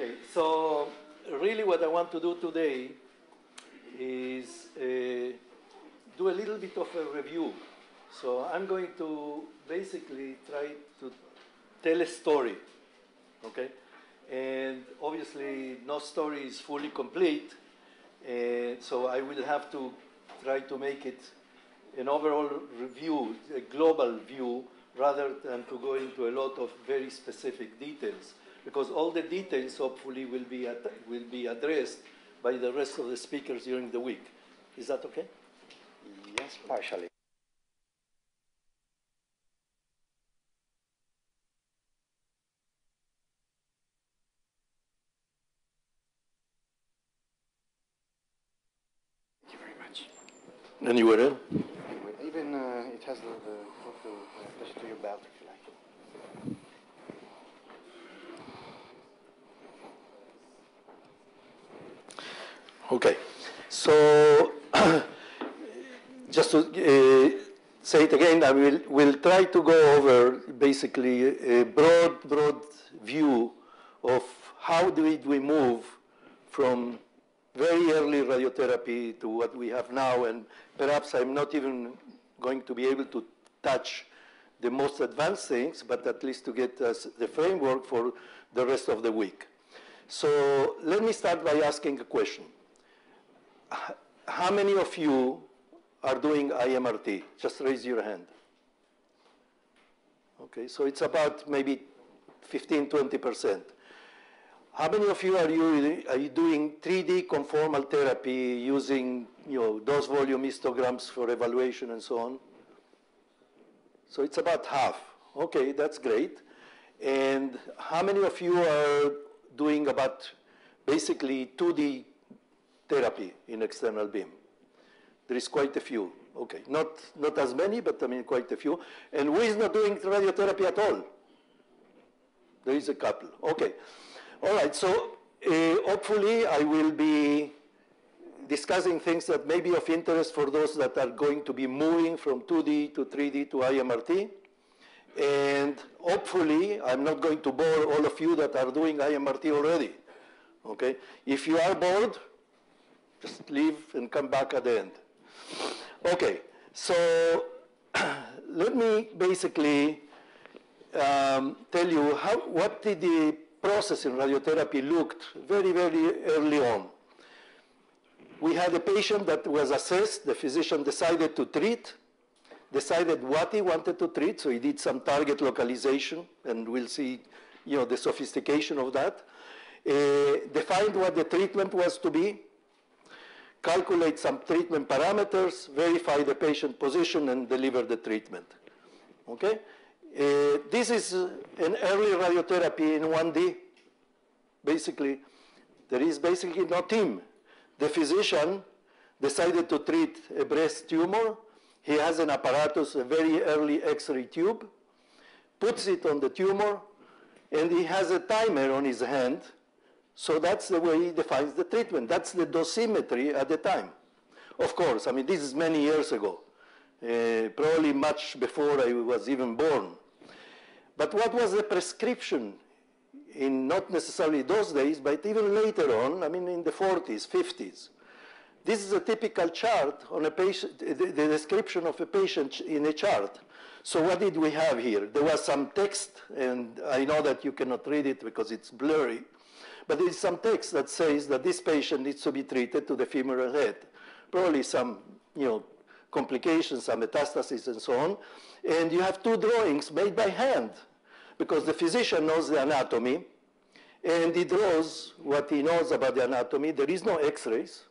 Okay, so really what I want to do today is uh, do a little bit of a review. So I'm going to basically try to tell a story, okay? And obviously, no story is fully complete, so I will have to try to make it an overall review, a global view, rather than to go into a lot of very specific details, because all the details hopefully will be, will be addressed by the rest of the speakers during the week. Is that okay? Yes, partially. Thank you very much. Anywhere else? Even uh, it has the, the, the, the to your belt if you like. Okay. So just to uh, say it again, I will will try to go over basically a broad, broad view of how did we move from very early radiotherapy to what we have now, and perhaps I'm not even going to be able to touch the most advanced things, but at least to get us the framework for the rest of the week. So let me start by asking a question how many of you are doing IMRT? Just raise your hand. Okay, so it's about maybe 15, 20%. How many of you are you, are you doing 3D conformal therapy using you know, dose volume histograms for evaluation and so on? So it's about half. Okay, that's great. And how many of you are doing about basically 2D therapy in external beam. There is quite a few. Okay, not, not as many, but I mean quite a few. And who is not doing radiotherapy at all? There is a couple. Okay. All right, so uh, hopefully I will be discussing things that may be of interest for those that are going to be moving from 2D to 3D to IMRT. And hopefully I'm not going to bore all of you that are doing IMRT already. Okay? If you are bored, just leave and come back at the end. Okay, so let me basically um, tell you how, what did the process in radiotherapy looked very, very early on. We had a patient that was assessed. The physician decided to treat, decided what he wanted to treat, so he did some target localization, and we'll see you know, the sophistication of that. Uh, defined what the treatment was to be, calculate some treatment parameters, verify the patient position, and deliver the treatment. Okay? Uh, this is uh, an early radiotherapy in 1D. Basically, there is basically no team. The physician decided to treat a breast tumor. He has an apparatus, a very early X-ray tube, puts it on the tumor, and he has a timer on his hand so that's the way he defines the treatment. That's the dosimetry at the time. Of course, I mean, this is many years ago, uh, probably much before I was even born. But what was the prescription in not necessarily those days, but even later on, I mean, in the 40s, 50s? This is a typical chart on a patient, the, the description of a patient in a chart. So what did we have here? There was some text, and I know that you cannot read it because it's blurry. But there is some text that says that this patient needs to be treated to the femoral head. Probably some, you know, complications, some metastases and so on. And you have two drawings made by hand because the physician knows the anatomy and he draws what he knows about the anatomy. There is no x-rays.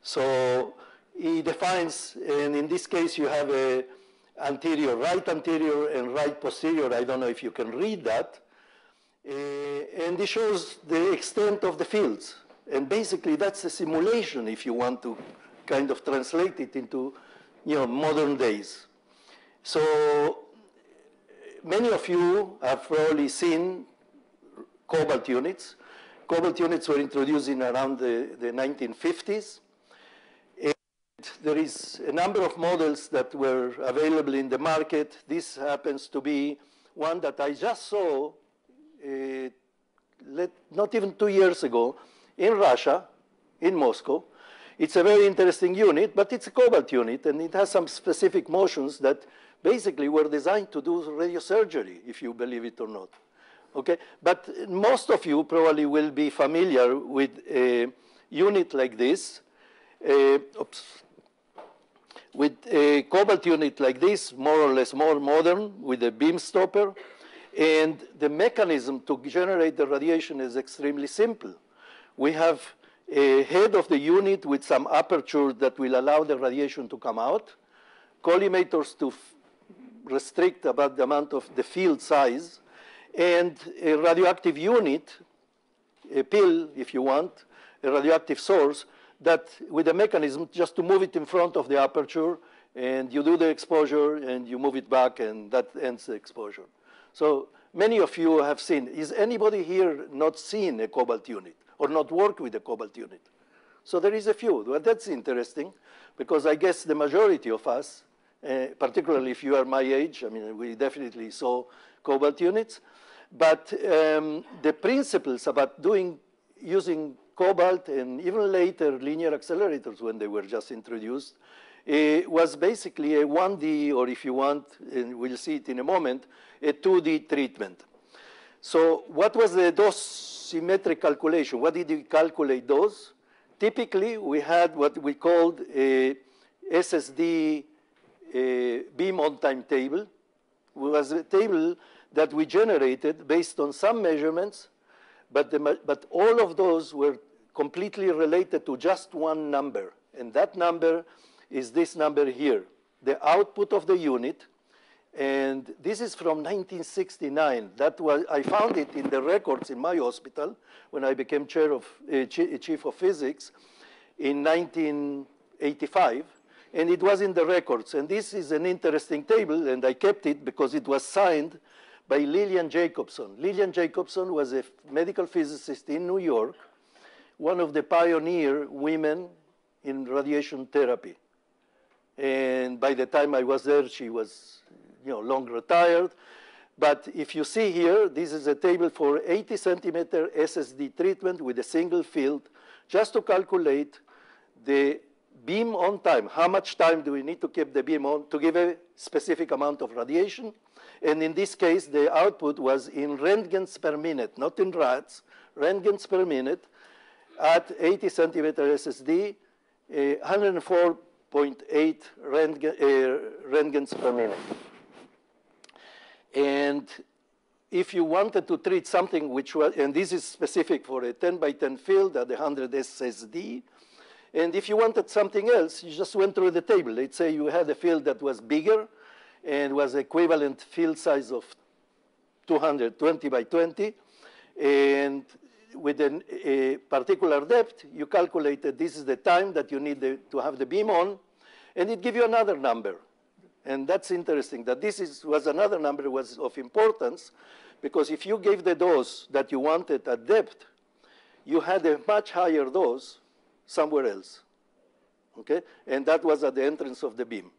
So he defines, and in this case you have a anterior, right anterior and right posterior. I don't know if you can read that. Uh, and it shows the extent of the fields. And basically, that's a simulation if you want to kind of translate it into you know, modern days. So many of you have probably seen cobalt units. Cobalt units were introduced in around the, the 1950s. And there is a number of models that were available in the market. This happens to be one that I just saw let, not even two years ago in Russia, in Moscow. It's a very interesting unit, but it's a cobalt unit, and it has some specific motions that basically were designed to do radiosurgery, if you believe it or not. Okay, but most of you probably will be familiar with a unit like this. Uh, oops, with a cobalt unit like this, more or less more modern, with a beam stopper, and the mechanism to generate the radiation is extremely simple. We have a head of the unit with some aperture that will allow the radiation to come out, collimators to restrict about the amount of the field size, and a radioactive unit, a pill, if you want, a radioactive source, that with a mechanism just to move it in front of the aperture, and you do the exposure, and you move it back, and that ends the exposure. So many of you have seen. Is anybody here not seen a cobalt unit or not worked with a cobalt unit? So there is a few. Well, that's interesting because I guess the majority of us, uh, particularly if you are my age, I mean, we definitely saw cobalt units. But um, the principles about doing, using cobalt and even later linear accelerators when they were just introduced uh, was basically a 1D, or if you want, and we'll see it in a moment, a 2D treatment. So what was the dosimetric calculation? What did we calculate those? Typically, we had what we called a SSD a beam on time table. It was a table that we generated based on some measurements, but, the, but all of those were completely related to just one number. And that number is this number here, the output of the unit. And this is from 1969. That was, I found it in the records in my hospital when I became chair of, uh, chief of physics in 1985 and it was in the records. And this is an interesting table, and I kept it because it was signed by Lillian Jacobson. Lillian Jacobson was a medical physicist in New York, one of the pioneer women in radiation therapy. And by the time I was there, she was you know, long retired. But if you see here, this is a table for 80 centimeter SSD treatment with a single field, just to calculate the beam on time. How much time do we need to keep the beam on to give a specific amount of radiation? And in this case, the output was in Roentgens per minute, not in rads, Roentgens per minute at 80 centimeter SSD, uh, 104.8 Roentgen, uh, Roentgens per minute. And if you wanted to treat something which was, and this is specific for a 10 by 10 field at 100 SSD, and if you wanted something else, you just went through the table. Let's say you had a field that was bigger and was equivalent field size of 220 by 20. And with an, a particular depth, you calculate that this is the time that you need the, to have the beam on, and it gives you another number. And that's interesting, that this is, was another number was of importance, because if you gave the dose that you wanted at depth, you had a much higher dose somewhere else. Okay? And that was at the entrance of the beam.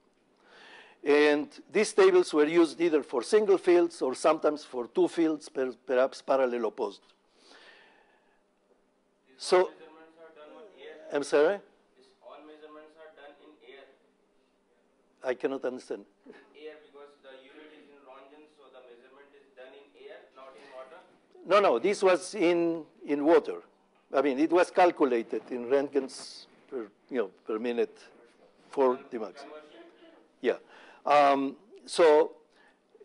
And these tables were used either for single fields or sometimes for two fields, per, perhaps parallel opposed. So, I'm sorry? all measurements are done in air. I cannot understand. Air because the unit is in so the measurement is done in air, not in water. No, no, this was in, in water. I mean, it was calculated in Roentgens per, you know, per minute for the max. Yeah. Um, so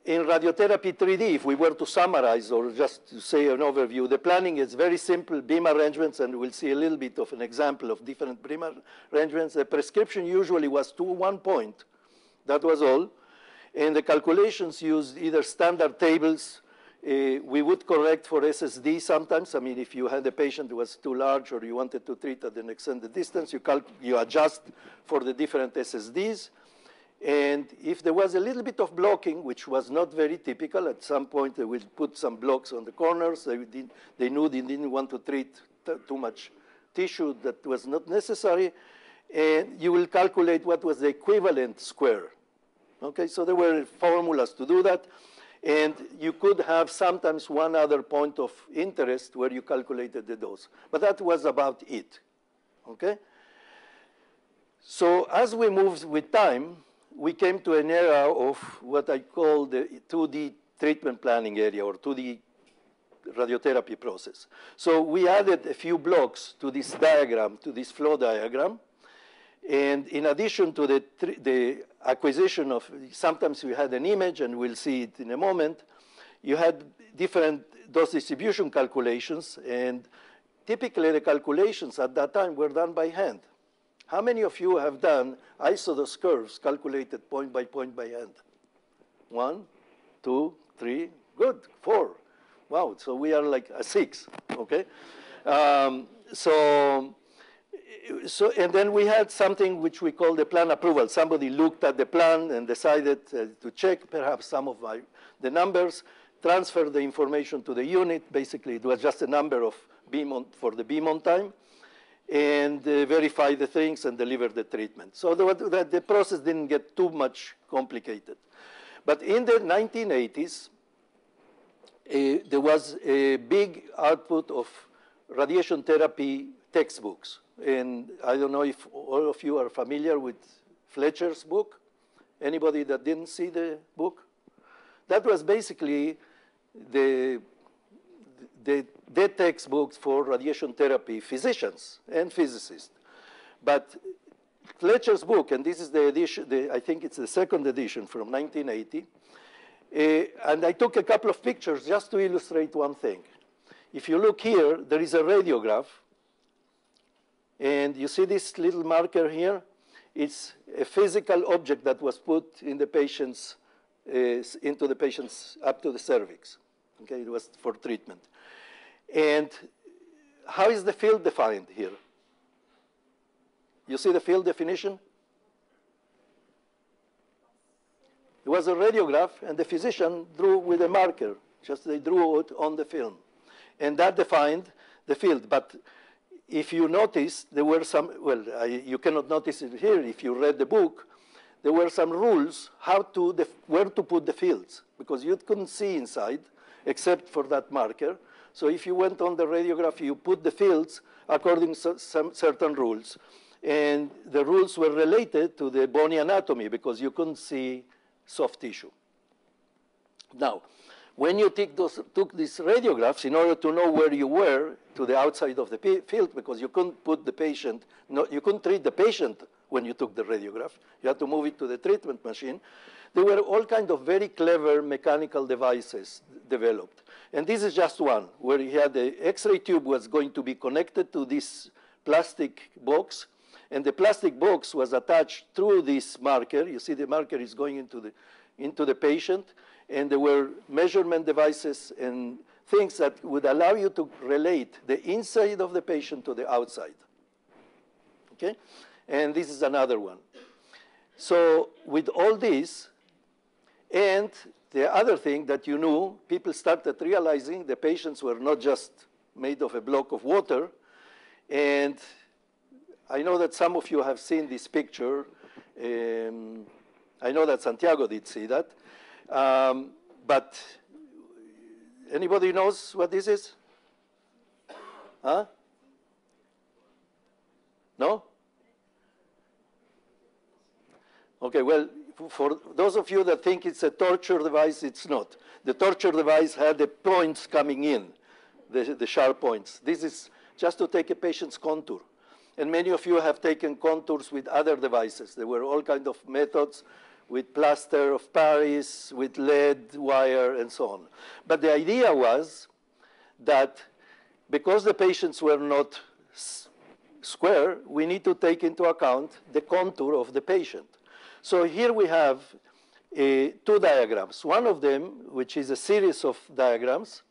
in radiotherapy 3D, if we were to summarize or just to say an overview, the planning is very simple, beam arrangements, and we'll see a little bit of an example of different beam arrangements. The prescription usually was to one point. That was all. And the calculations used either standard tables uh, we would correct for SSD sometimes. I mean, if you had a patient who was too large or you wanted to treat at an extended distance, you, you adjust for the different SSDs. And if there was a little bit of blocking, which was not very typical, at some point they would put some blocks on the corners. They, did, they knew they didn't want to treat too much tissue that was not necessary. And you will calculate what was the equivalent square. Okay, so there were formulas to do that. And you could have sometimes one other point of interest where you calculated the dose. But that was about it, okay? So as we moved with time, we came to an era of what I call the 2D treatment planning area or 2D radiotherapy process. So we added a few blocks to this diagram, to this flow diagram. And in addition to the, the acquisition of, sometimes we had an image, and we'll see it in a moment, you had different dose distribution calculations, and typically the calculations at that time were done by hand. How many of you have done isodose curves calculated point by point by hand? One, two, three, good, four. Wow, so we are like a six, okay? Um, so, so, and then we had something which we call the plan approval. Somebody looked at the plan and decided uh, to check perhaps some of my, the numbers, transfer the information to the unit. Basically, it was just a number of beam on, for the beam on time and uh, verify the things and deliver the treatment. So the, the, process didn't get too much complicated. But in the 1980s, uh, there was a big output of radiation therapy textbooks. And I don't know if all of you are familiar with Fletcher's book. Anybody that didn't see the book? That was basically the, the, the textbooks for radiation therapy physicians and physicists. But Fletcher's book, and this is the edition, the, I think it's the second edition from 1980, uh, and I took a couple of pictures just to illustrate one thing. If you look here, there is a radiograph and you see this little marker here? It's a physical object that was put in the patient's, uh, into the patient's, up to the cervix. Okay, it was for treatment. And how is the field defined here? You see the field definition? It was a radiograph, and the physician drew with a marker. Just they drew it on the film. And that defined the field. But if you notice, there were some, well, I, you cannot notice it here if you read the book, there were some rules how to, where to put the fields, because you couldn't see inside except for that marker. So if you went on the radiograph, you put the fields according to some certain rules. And the rules were related to the bony anatomy because you couldn't see soft tissue. Now, when you those, took these radiographs, in order to know where you were to the outside of the field, because you couldn't put the patient, no, you couldn't treat the patient when you took the radiograph. You had to move it to the treatment machine. There were all kinds of very clever mechanical devices developed. And this is just one, where he had the X-ray tube was going to be connected to this plastic box, and the plastic box was attached through this marker. You see the marker is going into the, into the patient and there were measurement devices and things that would allow you to relate the inside of the patient to the outside. Okay? And this is another one. So with all this, and the other thing that you knew, people started realizing the patients were not just made of a block of water. And I know that some of you have seen this picture. Um, I know that Santiago did see that. Um, but anybody knows what this is? Huh? No? Okay, well, for those of you that think it's a torture device, it's not. The torture device had the points coming in, the, the sharp points. This is just to take a patient's contour. And many of you have taken contours with other devices. There were all kinds of methods with plaster of Paris, with lead wire, and so on. But the idea was that because the patients were not square, we need to take into account the contour of the patient. So here we have uh, two diagrams. One of them, which is a series of diagrams,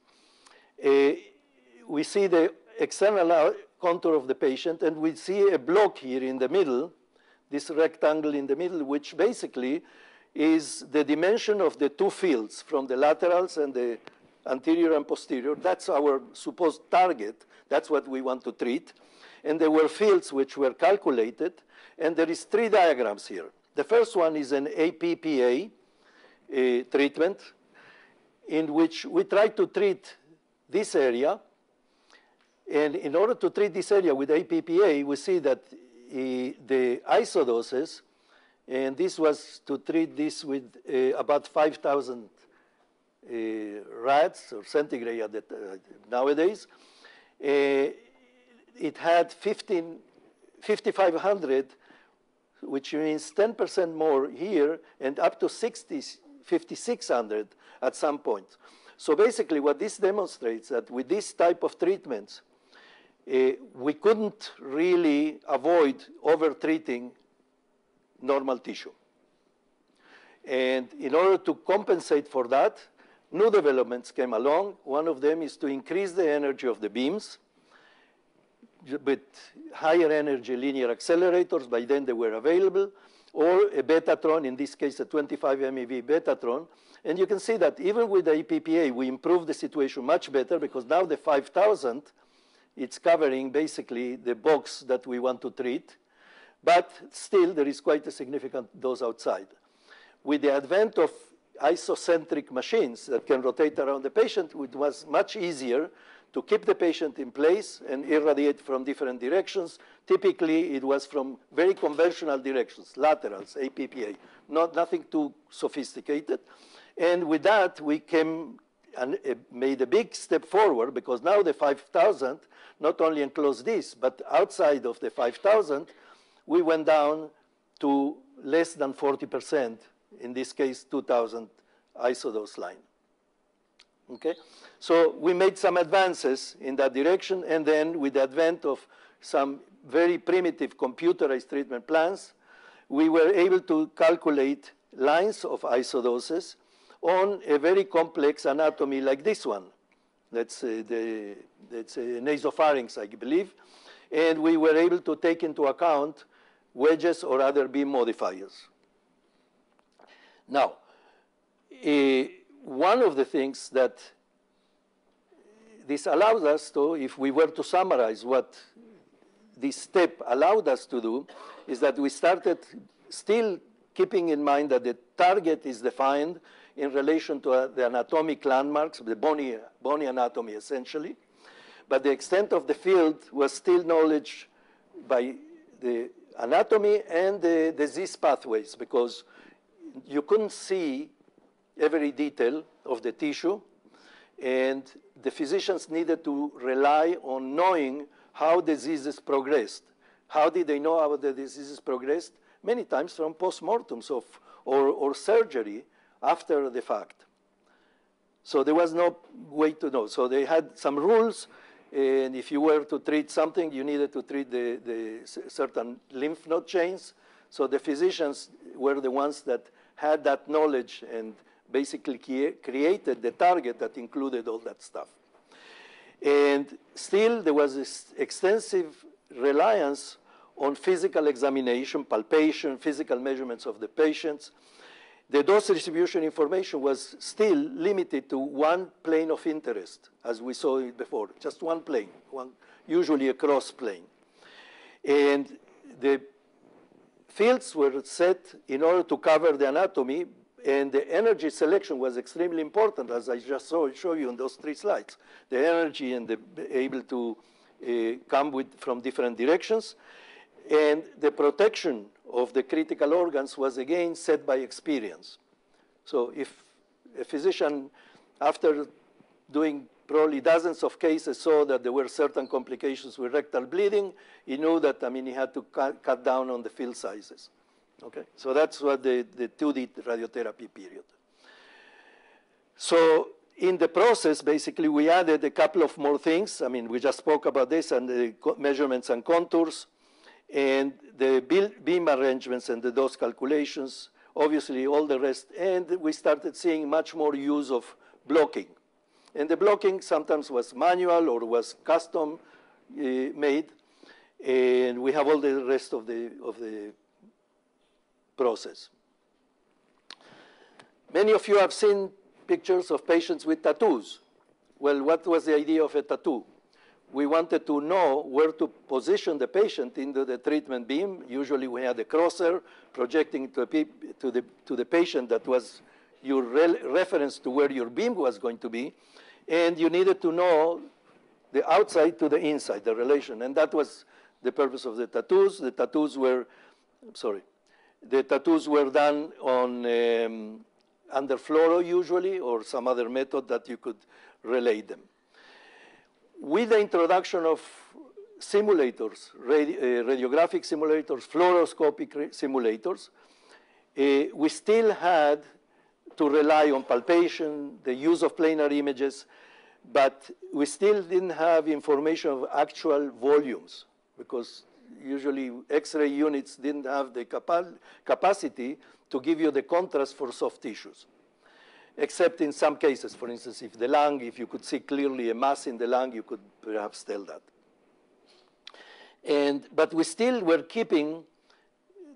uh, we see the external contour of the patient, and we see a block here in the middle this rectangle in the middle, which basically is the dimension of the two fields from the laterals and the anterior and posterior. That's our supposed target. That's what we want to treat. And there were fields which were calculated, and there is three diagrams here. The first one is an APPA uh, treatment, in which we try to treat this area. And in order to treat this area with APPA, we see that uh, the isodoses, and this was to treat this with uh, about 5,000 uh, rads or centigray the, uh, nowadays. Uh, it had 15, 5,500, which means 10% more here, and up to 60, 5,600 at some point. So basically what this demonstrates that with this type of treatments, uh, we couldn't really avoid over-treating normal tissue. And in order to compensate for that, new developments came along. One of them is to increase the energy of the beams with higher energy linear accelerators. By then they were available, or a Betatron, in this case a 25 MeV Betatron. And you can see that even with the APPA, we improved the situation much better because now the 5000, it's covering basically the box that we want to treat. But still, there is quite a significant dose outside. With the advent of isocentric machines that can rotate around the patient, it was much easier to keep the patient in place and irradiate from different directions. Typically, it was from very conventional directions, laterals, APPA, not, nothing too sophisticated. And with that, we came and uh, made a big step forward because now the 5,000 not only enclosed this, but outside of the 5,000, we went down to less than 40%, in this case, 2,000 isodose line. Okay? So we made some advances in that direction, and then with the advent of some very primitive computerized treatment plans, we were able to calculate lines of isodoses on a very complex anatomy like this one. That's, uh, the, that's a nasopharynx, I believe. And we were able to take into account wedges or other beam modifiers. Now, uh, one of the things that this allows us to, if we were to summarize what this step allowed us to do, is that we started still keeping in mind that the target is defined in relation to uh, the anatomic landmarks, the bony, bony anatomy essentially. But the extent of the field was still knowledge by the anatomy and the disease pathways because you couldn't see every detail of the tissue and the physicians needed to rely on knowing how diseases progressed. How did they know how the diseases progressed? Many times from postmortems of, or, or surgery after the fact. So there was no way to know. So they had some rules, and if you were to treat something, you needed to treat the, the certain lymph node chains. So the physicians were the ones that had that knowledge and basically created the target that included all that stuff. And still, there was this extensive reliance on physical examination, palpation, physical measurements of the patients, the dose distribution information was still limited to one plane of interest, as we saw it before, just one plane, one, usually a cross plane. And the fields were set in order to cover the anatomy, and the energy selection was extremely important, as I just saw show you in those three slides. The energy and the able to uh, come with, from different directions, and the protection of the critical organs was again set by experience. So if a physician, after doing probably dozens of cases, saw that there were certain complications with rectal bleeding, he knew that, I mean, he had to cut, cut down on the field sizes. Okay, so that's what the, the 2D radiotherapy period. So in the process, basically, we added a couple of more things. I mean, we just spoke about this and the measurements and contours and the beam arrangements and the dose calculations, obviously all the rest. And we started seeing much more use of blocking. And the blocking sometimes was manual or was custom uh, made. And we have all the rest of the, of the process. Many of you have seen pictures of patients with tattoos. Well, what was the idea of a tattoo? we wanted to know where to position the patient into the treatment beam. Usually we had a crosser projecting to, the, to the patient that was your rel- reference to where your beam was going to be, and you needed to know the outside to the inside, the relation. And that was the purpose of the tattoos. The tattoos were, sorry, the tattoos were done on um, under fluoro usually, or some other method that you could relay them. With the introduction of simulators, radi- uh, radiographic simulators, fluoroscopic simulators, uh, we still had to rely on palpation, the use of planar images, but we still didn't have information of actual volumes because usually X-ray units didn't have the capa capacity to give you the contrast for soft tissues. Except in some cases, for instance, if the lung, if you could see clearly a mass in the lung, you could perhaps tell that. And, but we still were keeping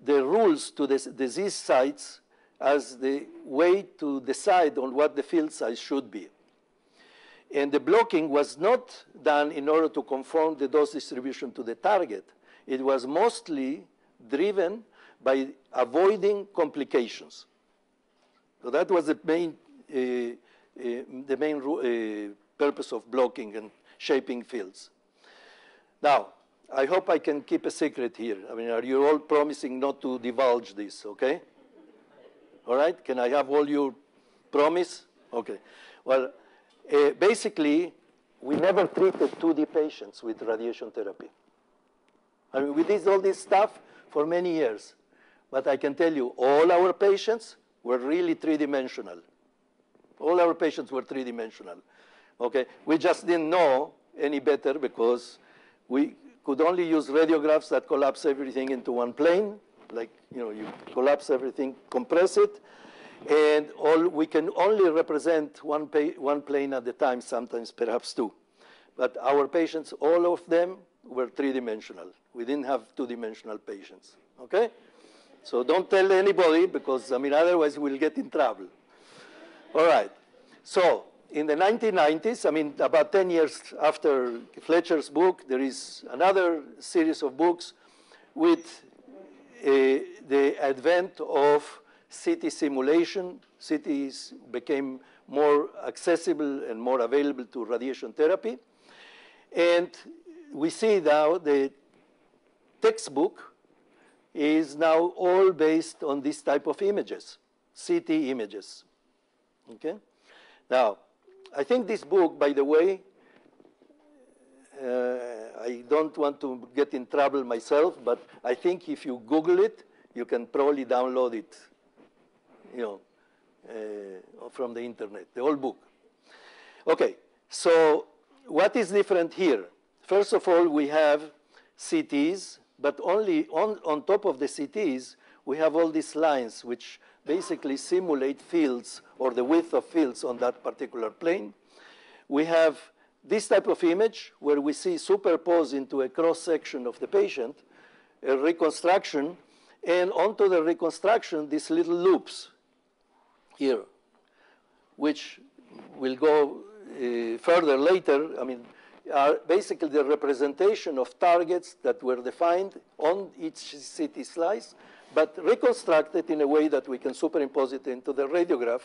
the rules to the disease sites as the way to decide on what the field size should be. And the blocking was not done in order to conform the dose distribution to the target. It was mostly driven by avoiding complications. So that was the main, uh, uh, the main uh, purpose of blocking and shaping fields. Now, I hope I can keep a secret here. I mean, are you all promising not to divulge this, okay? All right? Can I have all your promise? Okay. Well, uh, basically, we never treated 2D patients with radiation therapy. I mean, we did all this stuff for many years. But I can tell you, all our patients were really three-dimensional. All our patients were three-dimensional. Okay? We just didn't know any better because we could only use radiographs that collapse everything into one plane, like, you know, you collapse everything, compress it, and all, we can only represent one, one plane at a time, sometimes perhaps two. But our patients, all of them were three-dimensional. We didn't have two-dimensional patients, okay? So don't tell anybody because, I mean, otherwise we'll get in trouble. All right. So in the 1990s, I mean, about 10 years after Fletcher's book, there is another series of books with uh, the advent of CT simulation. CTs became more accessible and more available to radiation therapy. And we see now the textbook is now all based on this type of images, CT images. Okay? Now, I think this book, by the way, uh, I don't want to get in trouble myself, but I think if you Google it, you can probably download it, you know, uh, from the internet, the whole book. Okay, so what is different here? First of all, we have CTs, but only on, on top of the CTs, we have all these lines which basically simulate fields or the width of fields on that particular plane. We have this type of image where we see superposed into a cross section of the patient, a reconstruction, and onto the reconstruction, these little loops here, which will go uh, further later. I mean, are basically the representation of targets that were defined on each CT slice, but reconstructed in a way that we can superimpose it into the radiograph,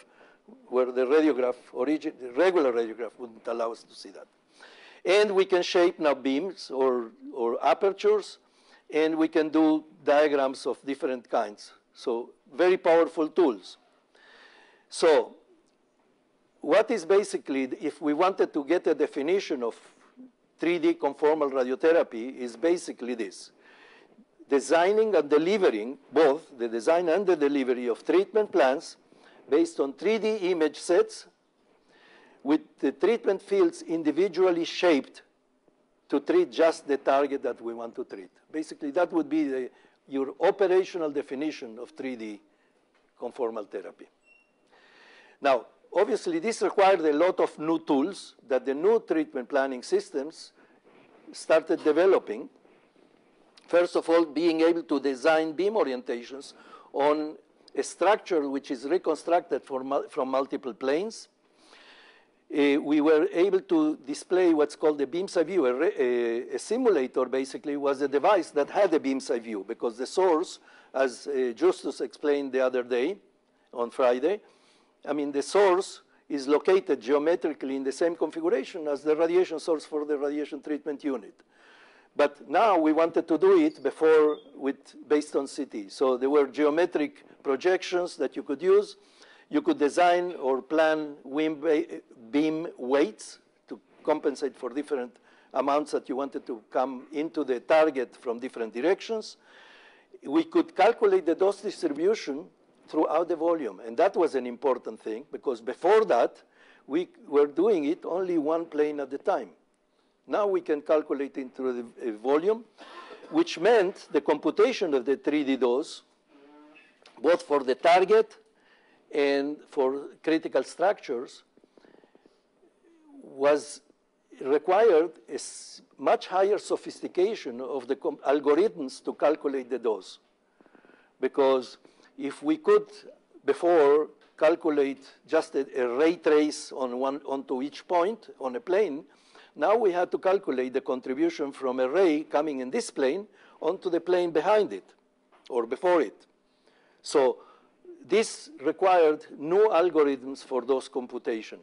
where the radiograph, origin, the regular radiograph wouldn't allow us to see that. And we can shape now beams or, or apertures, and we can do diagrams of different kinds. So very powerful tools. So what is basically, if we wanted to get a definition of 3D conformal radiotherapy is basically this. Designing and delivering, both the design and the delivery of treatment plans based on 3D image sets with the treatment fields individually shaped to treat just the target that we want to treat. Basically, that would be the, your operational definition of 3D conformal therapy. Now, obviously, this required a lot of new tools that the new treatment planning systems started developing. First of all, being able to design beam orientations on a structure which is reconstructed from, multiple planes. Uh, we were able to display what's called the side view. A, a, a, simulator basically was a device that had a side view because the source, as uh, Justus explained the other day on Friday, I mean, the source is located geometrically in the same configuration as the radiation source for the radiation treatment unit. But now we wanted to do it before with, based on CT. So there were geometric projections that you could use. You could design or plan beam weights to compensate for different amounts that you wanted to come into the target from different directions. We could calculate the dose distribution throughout the volume. And that was an important thing because before that, we were doing it only one plane at a time. Now we can calculate into the uh, volume, which meant the computation of the 3D dose, both for the target and for critical structures, was required a much higher sophistication of the algorithms to calculate the dose. Because if we could, before, calculate just a, a ray trace on one, onto each point on a plane, now we had to calculate the contribution from a ray coming in this plane onto the plane behind it or before it. So this required new algorithms for those computation.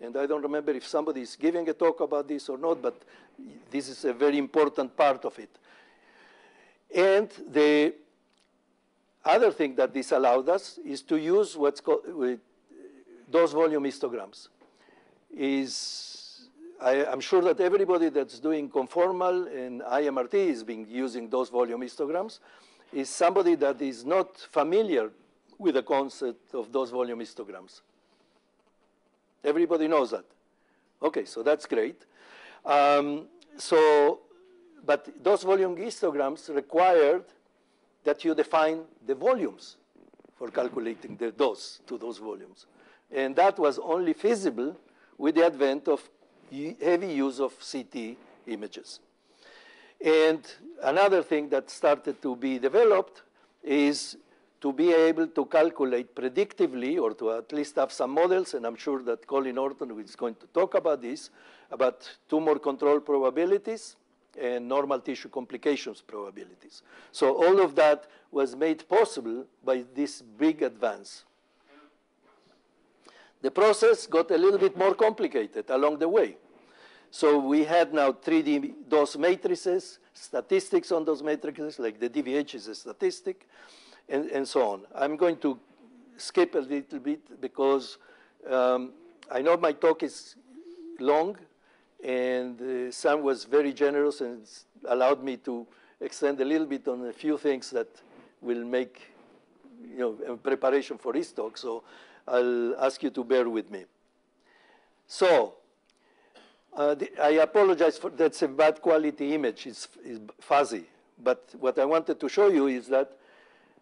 And I don't remember if somebody is giving a talk about this or not, but this is a very important part of it. And the other thing that this allowed us is to use what's called dose volume histograms. Is I, am sure that everybody that's doing conformal and IMRT is being using dose volume histograms is somebody that is not familiar with the concept of dose volume histograms. Everybody knows that. Okay, so that's great. Um, so, but dose volume histograms required that you define the volumes for calculating the dose to those volumes. And that was only feasible with the advent of heavy use of CT images. And another thing that started to be developed is to be able to calculate predictively or to at least have some models, and I'm sure that Colin Orton is going to talk about this, about tumor control probabilities and normal tissue complications probabilities. So all of that was made possible by this big advance. The process got a little bit more complicated along the way. So we had now 3D dose matrices, statistics on those matrices, like the DVH is a statistic, and, and so on. I'm going to skip a little bit because um, I know my talk is long, and Sam was very generous and allowed me to extend a little bit on a few things that will make you know, preparation for his talk. So I'll ask you to bear with me. So uh, the, I apologize for that's a bad quality image. It's, it's fuzzy. But what I wanted to show you is that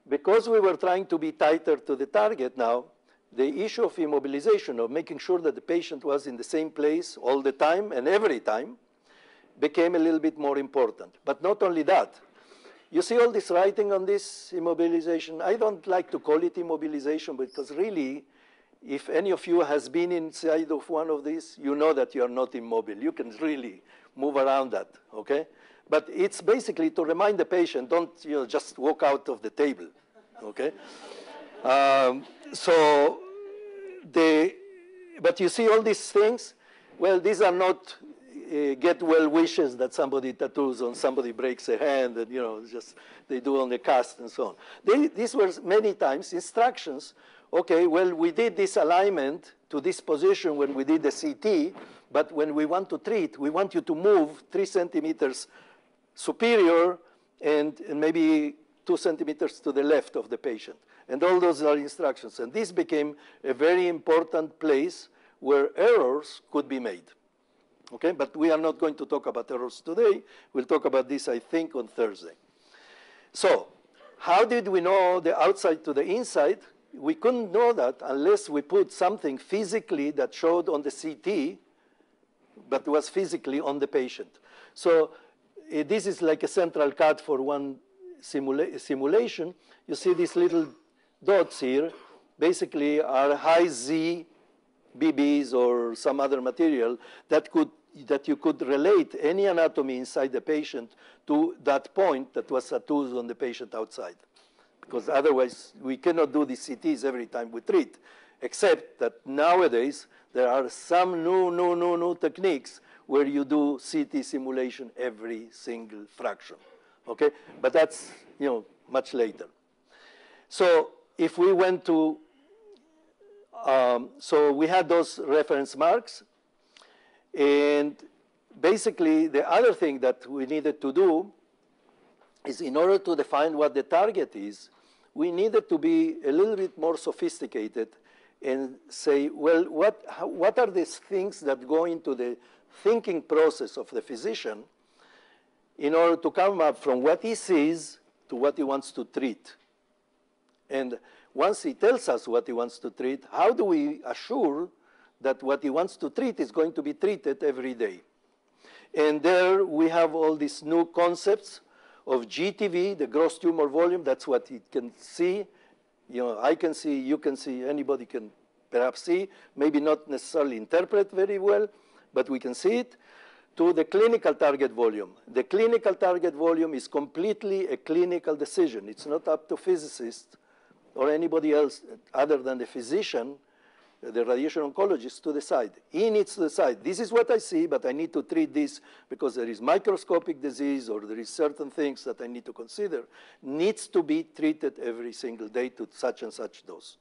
because we were trying to be tighter to the target now, the issue of immobilization, of making sure that the patient was in the same place all the time and every time, became a little bit more important. But not only that, you see all this writing on this immobilization. I don't like to call it immobilization because really if any of you has been inside of one of these, you know that you are not immobile. You can really move around that, okay? But it's basically to remind the patient, don't you know, just walk out of the table, okay? Um, so, the, but you see all these things? Well, these are not uh, get well wishes that somebody tattoos on somebody breaks a hand and, you know, just they do on the cast and so on. They, these were many times instructions okay, well, we did this alignment to this position when we did the CT, but when we want to treat, we want you to move three centimeters superior and, and maybe two centimeters to the left of the patient. And all those are instructions. And this became a very important place where errors could be made. Okay, but we are not going to talk about errors today. We'll talk about this, I think, on Thursday. So, how did we know the outside to the inside? we couldn't know that unless we put something physically that showed on the CT, but was physically on the patient. So uh, this is like a central cut for one simula simulation. You see these little dots here, basically are high Z BBs or some other material that could that you could relate any anatomy inside the patient to that point that was tattooed on the patient outside because otherwise we cannot do the CTs every time we treat. except that nowadays there are some new, new, new, new techniques where you do CT simulation every single fraction, okay? But that's, you know, much later. So if we went to, um, so we had those reference marks, and basically the other thing that we needed to do is in order to define what the target is, we needed to be a little bit more sophisticated and say, well, what, how, what are these things that go into the thinking process of the physician in order to come up from what he sees to what he wants to treat. And once he tells us what he wants to treat, how do we assure that what he wants to treat is going to be treated every day? And there we have all these new concepts of GTV, the gross tumor volume. That's what he can see. You know, I can see, you can see, anybody can perhaps see, maybe not necessarily interpret very well, but we can see it, to the clinical target volume. The clinical target volume is completely a clinical decision. It's not up to physicists or anybody else other than the physician, the radiation oncologist, to decide. He needs to decide, this is what I see, but I need to treat this because there is microscopic disease or there is certain things that I need to consider, needs to be treated every single day to such and such dose.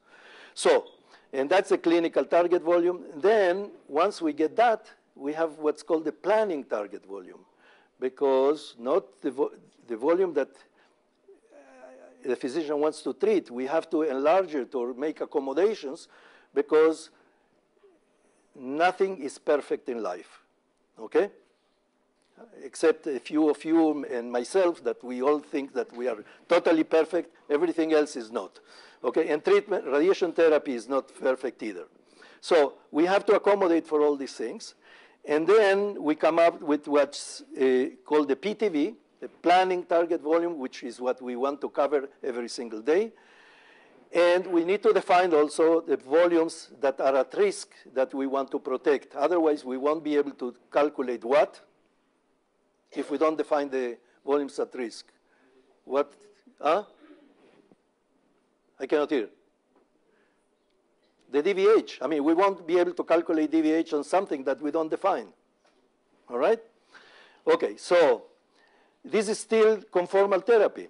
So, and that's the clinical target volume. Then, once we get that, we have what's called the planning target volume, because not the, vo the volume that the physician wants to treat, we have to enlarge it or make accommodations because nothing is perfect in life, okay? Except a few of you and myself that we all think that we are totally perfect, everything else is not. Okay, and treatment, radiation therapy is not perfect either. So we have to accommodate for all these things. And then we come up with what's uh, called the PTV, the planning target volume, which is what we want to cover every single day. And we need to define also the volumes that are at risk that we want to protect. Otherwise, we won't be able to calculate what if we don't define the volumes at risk. What? Huh? I cannot hear the DVH. I mean, we won't be able to calculate DVH on something that we don't define. All right? Okay, so this is still conformal therapy.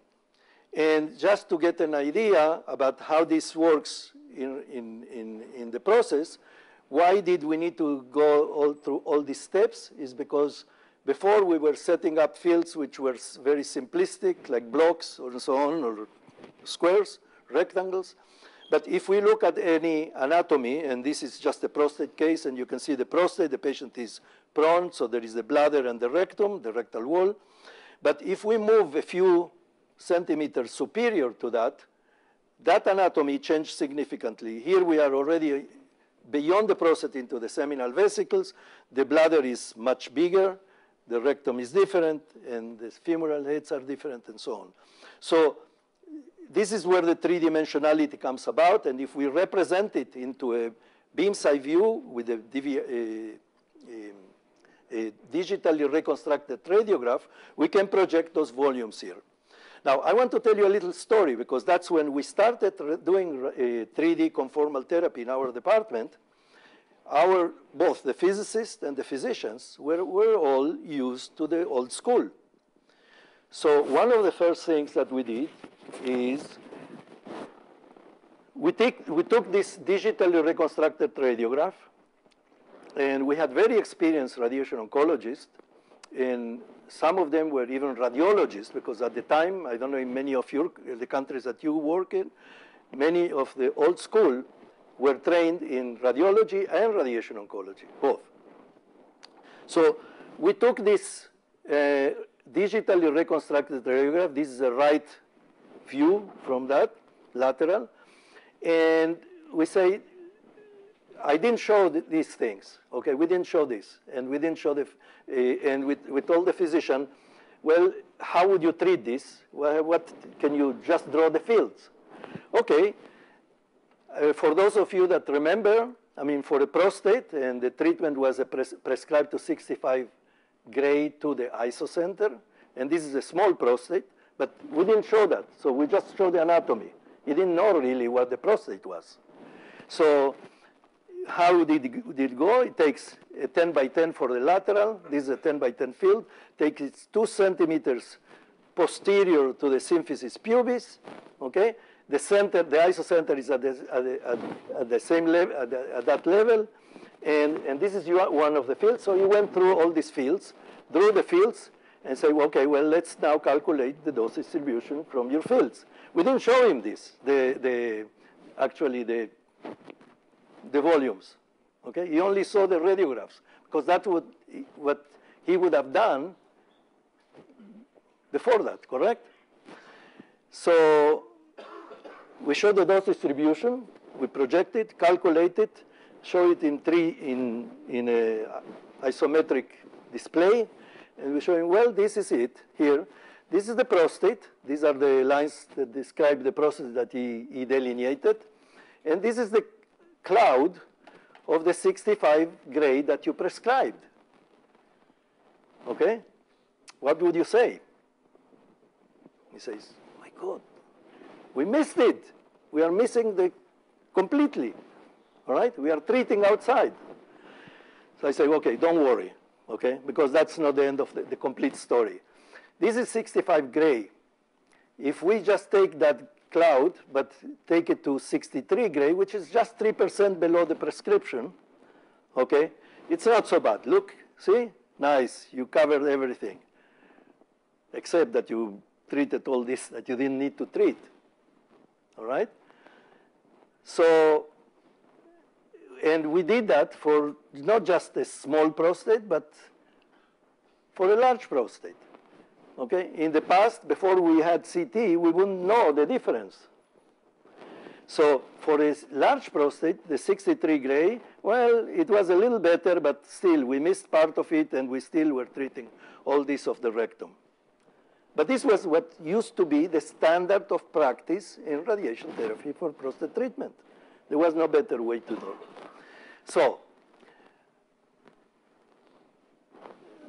And just to get an idea about how this works in, in, in, in the process, why did we need to go all through all these steps is because before we were setting up fields which were very simplistic, like blocks or so on, or squares, rectangles. But if we look at any anatomy, and this is just a prostate case, and you can see the prostate, the patient is prone, so there is the bladder and the rectum, the rectal wall. But if we move a few centimeters superior to that, that anatomy changed significantly. Here we are already beyond the prostate into the seminal vesicles. The bladder is much bigger, the rectum is different, and the femoral heads are different, and so on. So this is where the three-dimensionality comes about, and if we represent it into a beam's eye view with a, uh, a, digitally reconstructed radiograph, we can project those volumes here. Now, I want to tell you a little story because that's when we started doing 3D conformal therapy in our department. Our, both the physicists and the physicians were, were all used to the old school. So one of the first things that we did is we, take, we took this digitally reconstructed radiograph, and we had very experienced radiation oncologists, and some of them were even radiologists, because at the time, I don't know in many of your, the countries that you work in, many of the old school were trained in radiology and radiation oncology, both. So we took this uh, digitally reconstructed radiograph. This is the right view from that, lateral. And we say, I didn't show th these things. Okay, we didn't show this. And we didn't show the, uh, and we, we told the physician, well, how would you treat this? Well, what, can you just draw the fields? Okay, uh, for those of you that remember, I mean, for the prostate, and the treatment was pres prescribed to 65 gray to the isocenter, and this is a small prostate, but we didn't show that, so we just showed the anatomy. He didn't know really what the prostate was. So how did it, did it go? It takes a 10 by 10 for the lateral. This is a 10 by 10 field. Takes it two centimeters posterior to the symphysis pubis. Okay, the center, the isocenter is at the, at the, at, the same level, at, at, that level, and and this is one of the fields. So you went through all these fields, drew the fields, and say, okay, well, let's now calculate the dose distribution from your fields. We didn't show him this, the the actually the the volumes. Okay, he only saw the radiographs because that's what what he would have done before that, correct? So we show the dose distribution, we project it, calculate it, show it in three in in a isometric display, and we're showing well this is it here. This is the prostate. These are the lines that describe the process that he, he delineated. And this is the cloud of the 65 gray that you prescribed. Okay? What would you say? He says, my God, we missed it. We are missing the completely. All right? We are treating outside. So I say, okay, don't worry, okay? Because that's not the end of the, the complete story. This is 65 gray. If we just take that cloud, but take it to 63 gray, which is just 3% below the prescription, okay, it's not so bad. Look, see? Nice, you covered everything. Except that you treated all this that you didn't need to treat. All right? So, and we did that for not just a small prostate, but for a large prostate. Okay, in the past, before we had CT, we wouldn't know the difference. So for a large prostate, the 63 gray, well, it was a little better, but still, we missed part of it, and we still were treating all this of the rectum. But this was what used to be the standard of practice in radiation therapy for prostate treatment. There was no better way to do it. So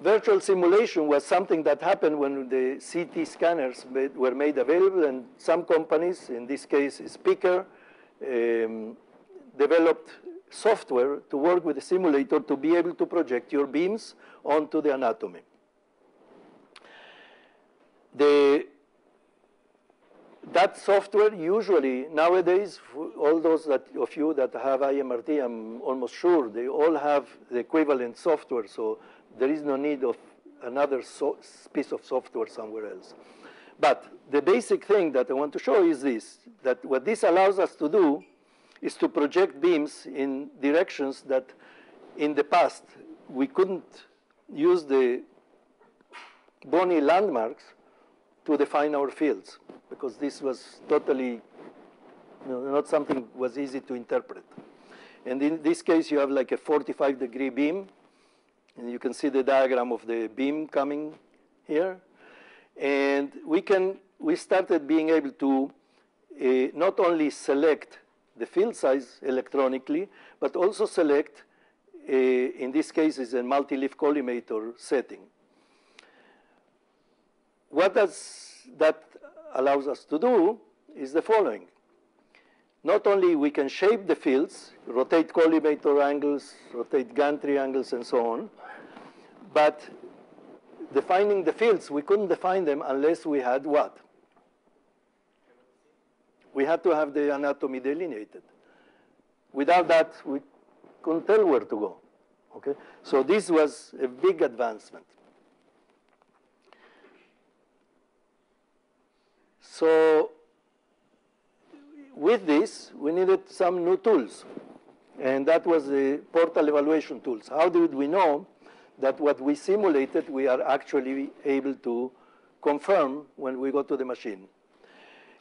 virtual simulation was something that happened when the CT scanners made, were made available, and some companies, in this case Picker, um, developed software to work with the simulator to be able to project your beams onto the anatomy. The, that software usually nowadays, all those that, of you that have IMRT, I'm almost sure they all have the equivalent software. So there is no need of another so piece of software somewhere else. But the basic thing that I want to show is this, that what this allows us to do is to project beams in directions that in the past we couldn't use the bony landmarks to define our fields because this was totally you know, not something was easy to interpret. And in this case, you have like a 45 degree beam and you can see the diagram of the beam coming here. And we can, we started being able to uh, not only select the field size electronically, but also select, uh, in this case, is a multi-leaf collimator setting. What does that allows us to do is the following. Not only we can shape the fields, rotate collimator angles, rotate gantry angles, and so on, but defining the fields, we couldn't define them unless we had what? We had to have the anatomy delineated. Without that, we couldn't tell where to go. Okay? So this was a big advancement. So with this, we needed some new tools. And that was the portal evaluation tools. How did we know that what we simulated, we are actually able to confirm when we go to the machine.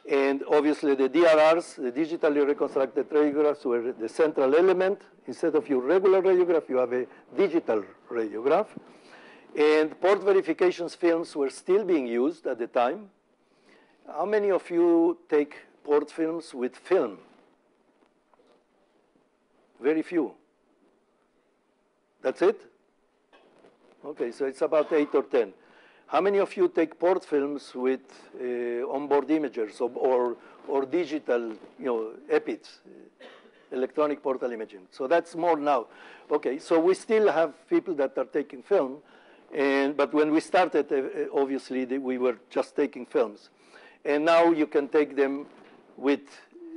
And obviously the DRRs, the digitally reconstructed radiographs, were the central element. Instead of your regular radiograph, you have a digital radiograph. And port verifications films were still being used at the time. How many of you take port films with film? Very few. That's it? Okay, so it's about eight or 10. How many of you take port films with uh, onboard imagers or, or, or, digital, you know, EPIDs? electronic portal imaging. So that's more now. Okay, so we still have people that are taking film, and, but when we started, uh, uh obviously, we were just taking films. And now you can take them with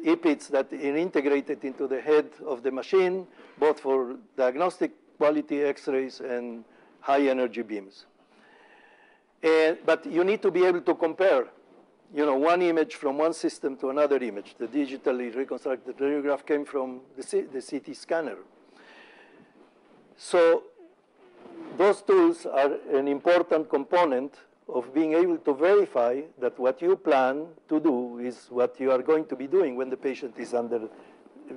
EPIDs that are integrated into the head of the machine, both for diagnostic quality X-rays and high energy beams. And, but you need to be able to compare you know, one image from one system to another image. The digitally reconstructed radiograph came from the, C the CT scanner. So those tools are an important component of being able to verify that what you plan to do is what you are going to be doing when the patient is under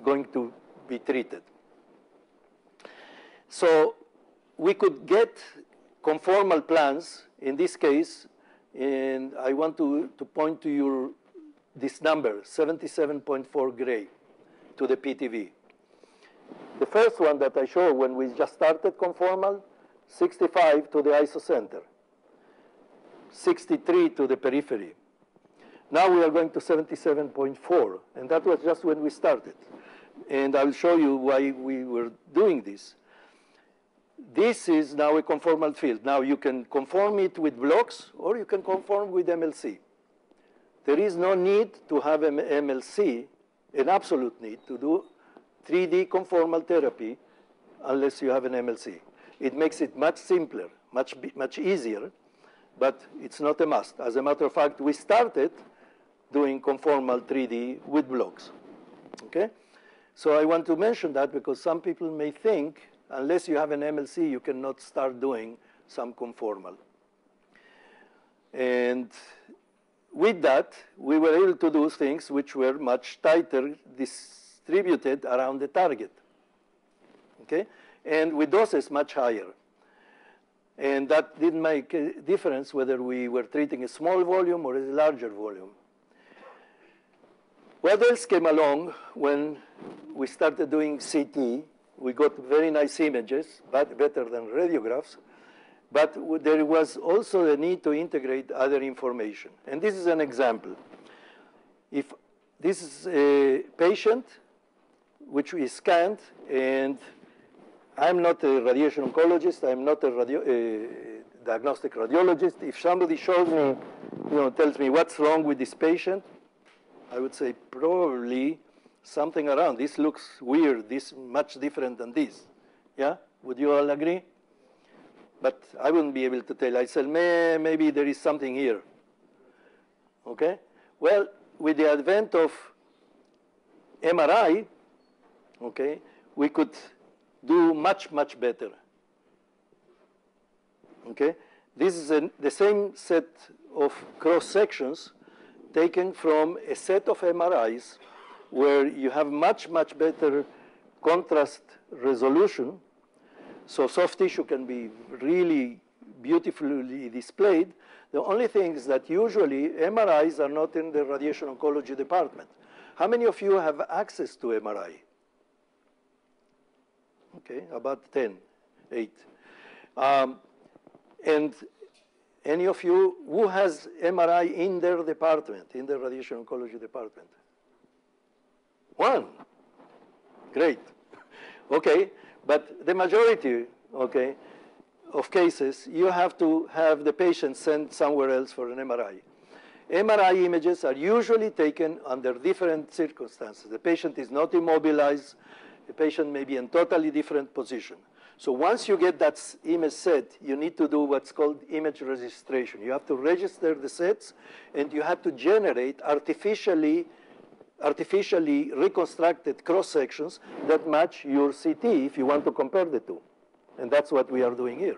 going to be treated. So we could get conformal plans, in this case, and I want to, to point to your, this number, 77.4 gray, to the PTV. The first one that I showed when we just started conformal, 65 to the isocenter, 63 to the periphery. Now we are going to 77.4, and that was just when we started. And I'll show you why we were doing this. This is now a conformal field. Now you can conform it with blocks or you can conform with MLC. There is no need to have an MLC, an absolute need to do 3D conformal therapy unless you have an MLC. It makes it much simpler, much, much easier, but it's not a must. As a matter of fact, we started doing conformal 3D with blocks. Okay? So I want to mention that because some people may think unless you have an MLC, you cannot start doing some conformal. And with that, we were able to do things which were much tighter distributed around the target. Okay? And with doses much higher. And that didn't make a difference whether we were treating a small volume or a larger volume. What else came along when we started doing CT we got very nice images, but better than radiographs. But there was also a need to integrate other information. And this is an example. If this is a patient which we scanned, and I'm not a radiation oncologist, I'm not a, radio, a diagnostic radiologist. If somebody shows me, you know, tells me what's wrong with this patient, I would say probably something around. This looks weird. This much different than this. Yeah? Would you all agree? But I wouldn't be able to tell. I said, May, maybe there is something here. Okay? Well, with the advent of MRI, okay, we could do much, much better. Okay? This is a, the same set of cross sections taken from a set of MRIs where you have much, much better contrast resolution. So soft tissue can be really beautifully displayed. The only thing is that usually MRIs are not in the radiation oncology department. How many of you have access to MRI? Okay, about 10, 8. Um, and any of you who has MRI in their department, in the radiation oncology department? One. Great. Okay, but the majority, okay, of cases, you have to have the patient sent somewhere else for an MRI. MRI images are usually taken under different circumstances. The patient is not immobilized. The patient may be in totally different position. So once you get that image set, you need to do what's called image registration. You have to register the sets, and you have to generate artificially artificially reconstructed cross sections that match your CT if you want to compare the two. And that's what we are doing here,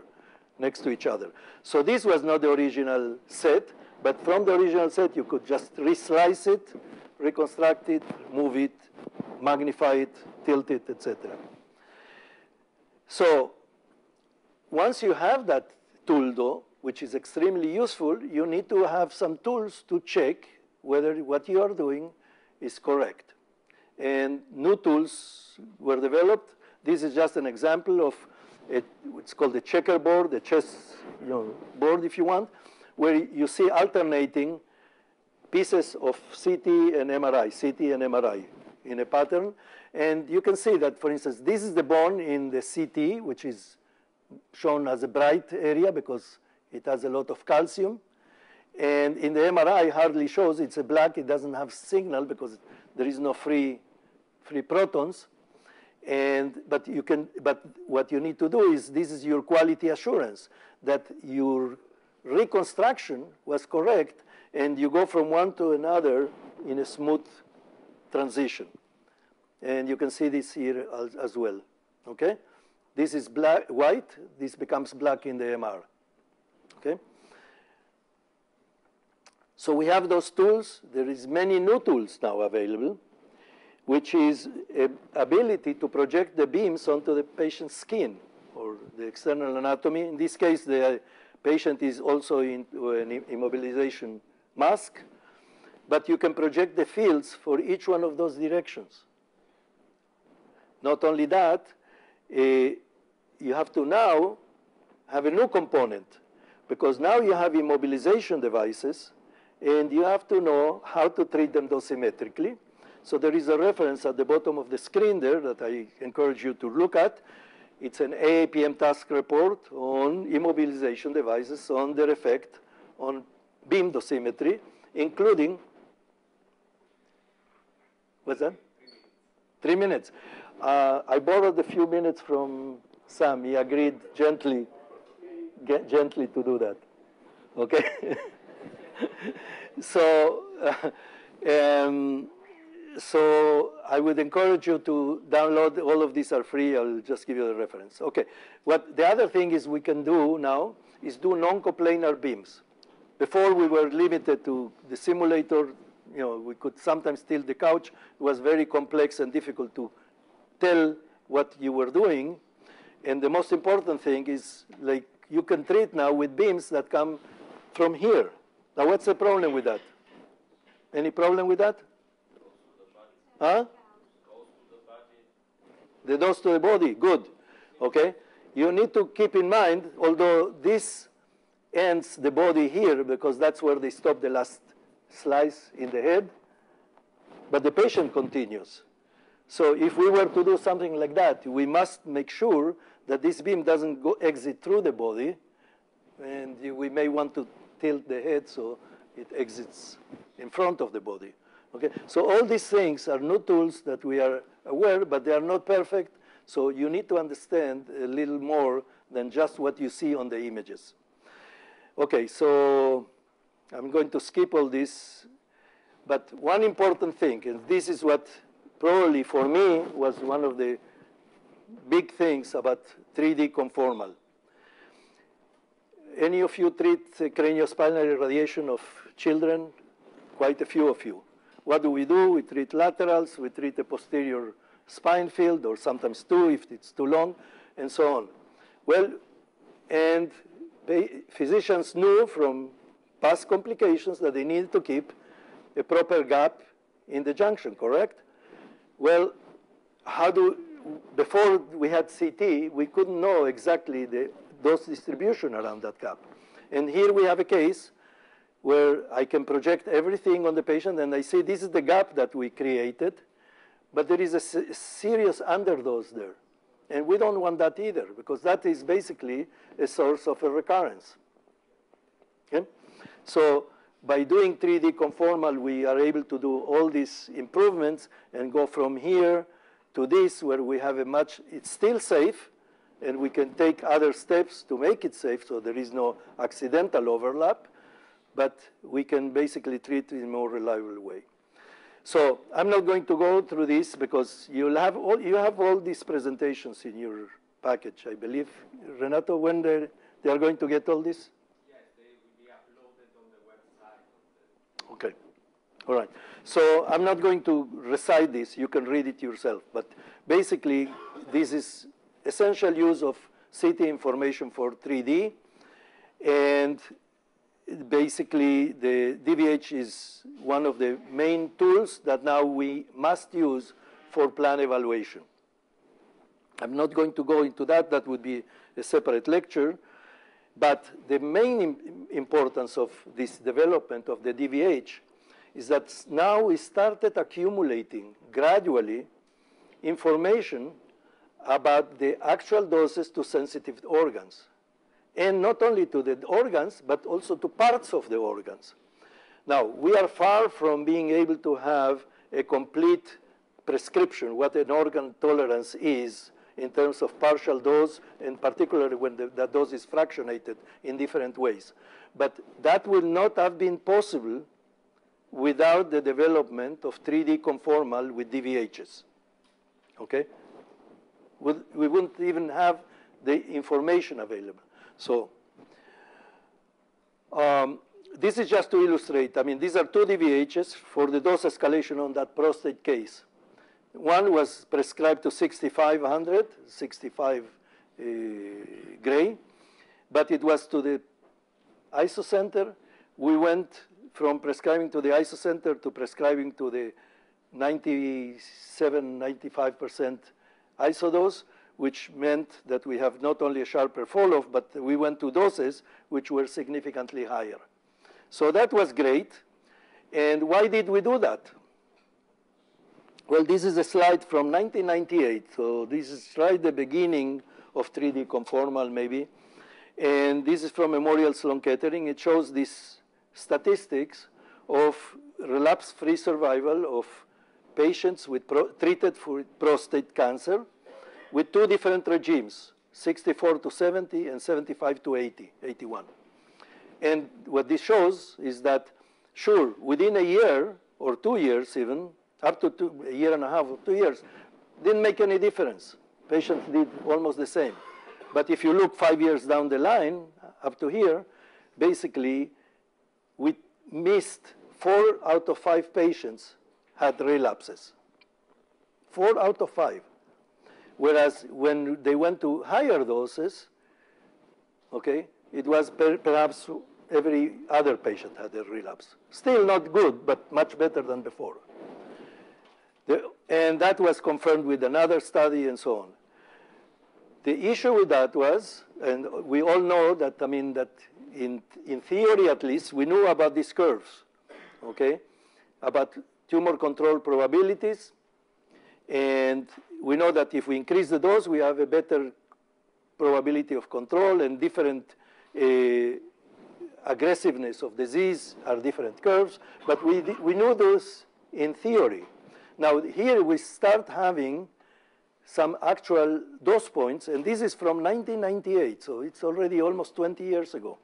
next to each other. So this was not the original set, but from the original set, you could just reslice it, reconstruct it, move it, magnify it, tilt it, etc. So once you have that tool, though, which is extremely useful, you need to have some tools to check whether what you are doing is correct. And new tools were developed. This is just an example of it, it's called the checkerboard, the chess you know, board if you want, where you see alternating pieces of CT and MRI, CT and MRI in a pattern. And you can see that, for instance, this is the bone in the CT, which is shown as a bright area because it has a lot of calcium. And in the MRI, hardly shows it's a black. It doesn't have signal because there is no free, free protons. And, but, you can, but what you need to do is this is your quality assurance that your reconstruction was correct and you go from one to another in a smooth transition. And you can see this here as, as well. Okay? This is black, white. This becomes black in the MR. Okay? So we have those tools. There is many new tools now available, which is ability to project the beams onto the patient's skin or the external anatomy. In this case, the patient is also in an immobilization mask, but you can project the fields for each one of those directions. Not only that, uh, you have to now have a new component because now you have immobilization devices and you have to know how to treat them dosimetrically. So there is a reference at the bottom of the screen there that I encourage you to look at. It's an AAPM task report on immobilization devices on their effect on beam dosimetry, including, what's that? Three minutes. Uh, I borrowed a few minutes from Sam. He agreed gently, gently to do that. Okay? so, uh, um, so I would encourage you to download. All of these are free. I'll just give you the reference. Okay. What the other thing is we can do now is do non-coplanar beams. Before we were limited to the simulator. You know, we could sometimes tilt the couch. It was very complex and difficult to tell what you were doing. And the most important thing is like you can treat now with beams that come from here. Now, what's the problem with that? Any problem with that? Huh? The dose to the body, good. Okay? You need to keep in mind, although this ends the body here because that's where they stop the last slice in the head, but the patient continues. So if we were to do something like that, we must make sure that this beam doesn't go exit through the body, and we may want to tilt the head so it exits in front of the body. Okay, so all these things are new tools that we are aware, but they are not perfect. So you need to understand a little more than just what you see on the images. Okay, so I'm going to skip all this, but one important thing, and this is what probably for me was one of the big things about 3D conformal. Any of you treat craniospinal irradiation of children? Quite a few of you. What do we do? We treat laterals, we treat the posterior spine field, or sometimes two if it's too long, and so on. Well, and physicians knew from past complications that they needed to keep a proper gap in the junction, correct? Well, how do, before we had CT, we couldn't know exactly the dose distribution around that gap. And here we have a case where I can project everything on the patient and I say this is the gap that we created, but there is a serious underdose there. And we don't want that either because that is basically a source of a recurrence. Okay? So by doing 3D conformal, we are able to do all these improvements and go from here to this where we have a much, it's still safe, and we can take other steps to make it safe so there is no accidental overlap, but we can basically treat it in a more reliable way. So I'm not going to go through this because you'll have all, you have all these presentations in your package, I believe. Renato, when they, they are going to get all this? Yes, they will be uploaded on the website. Okay. All right. So I'm not going to recite this. You can read it yourself. But basically, this is essential use of CT information for 3D. And basically, the DVH is one of the main tools that now we must use for plan evaluation. I'm not going to go into that. That would be a separate lecture. But the main importance of this development of the DVH is that now we started accumulating gradually information about the actual doses to sensitive organs. And not only to the organs, but also to parts of the organs. Now, we are far from being able to have a complete prescription, what an organ tolerance is in terms of partial dose, and particularly when the, the dose is fractionated in different ways. But that would not have been possible without the development of 3D conformal with DVHs. Okay? We wouldn't even have the information available. So, um, this is just to illustrate. I mean, these are two DVHs for the dose escalation on that prostate case. One was prescribed to 6,500, 65 uh, gray, but it was to the isocenter. We went from prescribing to the isocenter to prescribing to the 97, 95% isodose, which meant that we have not only a sharper fall-off, but we went to doses which were significantly higher. So that was great. And why did we do that? Well, this is a slide from 1998. So this is right the beginning of 3D conformal, maybe. And this is from Memorial Sloan Kettering. It shows these statistics of relapse-free survival of patients with treated for prostate cancer with two different regimes, 64 to 70 and 75 to 80, 81. And what this shows is that, sure, within a year or two years even, up to two, a year and a half or two years, didn't make any difference. Patients did almost the same. But if you look five years down the line, up to here, basically, we missed four out of five patients had relapses. Four out of five. Whereas when they went to higher doses, okay, it was per perhaps every other patient had a relapse. Still not good, but much better than before. The, and that was confirmed with another study and so on. The issue with that was, and we all know that, I mean, that in, in theory at least, we knew about these curves, okay, about tumor control probabilities, and we know that if we increase the dose, we have a better probability of control and different uh, aggressiveness of disease are different curves, but we, we knew those in theory. Now here we start having some actual dose points, and this is from 1998, so it's already almost 20 years ago.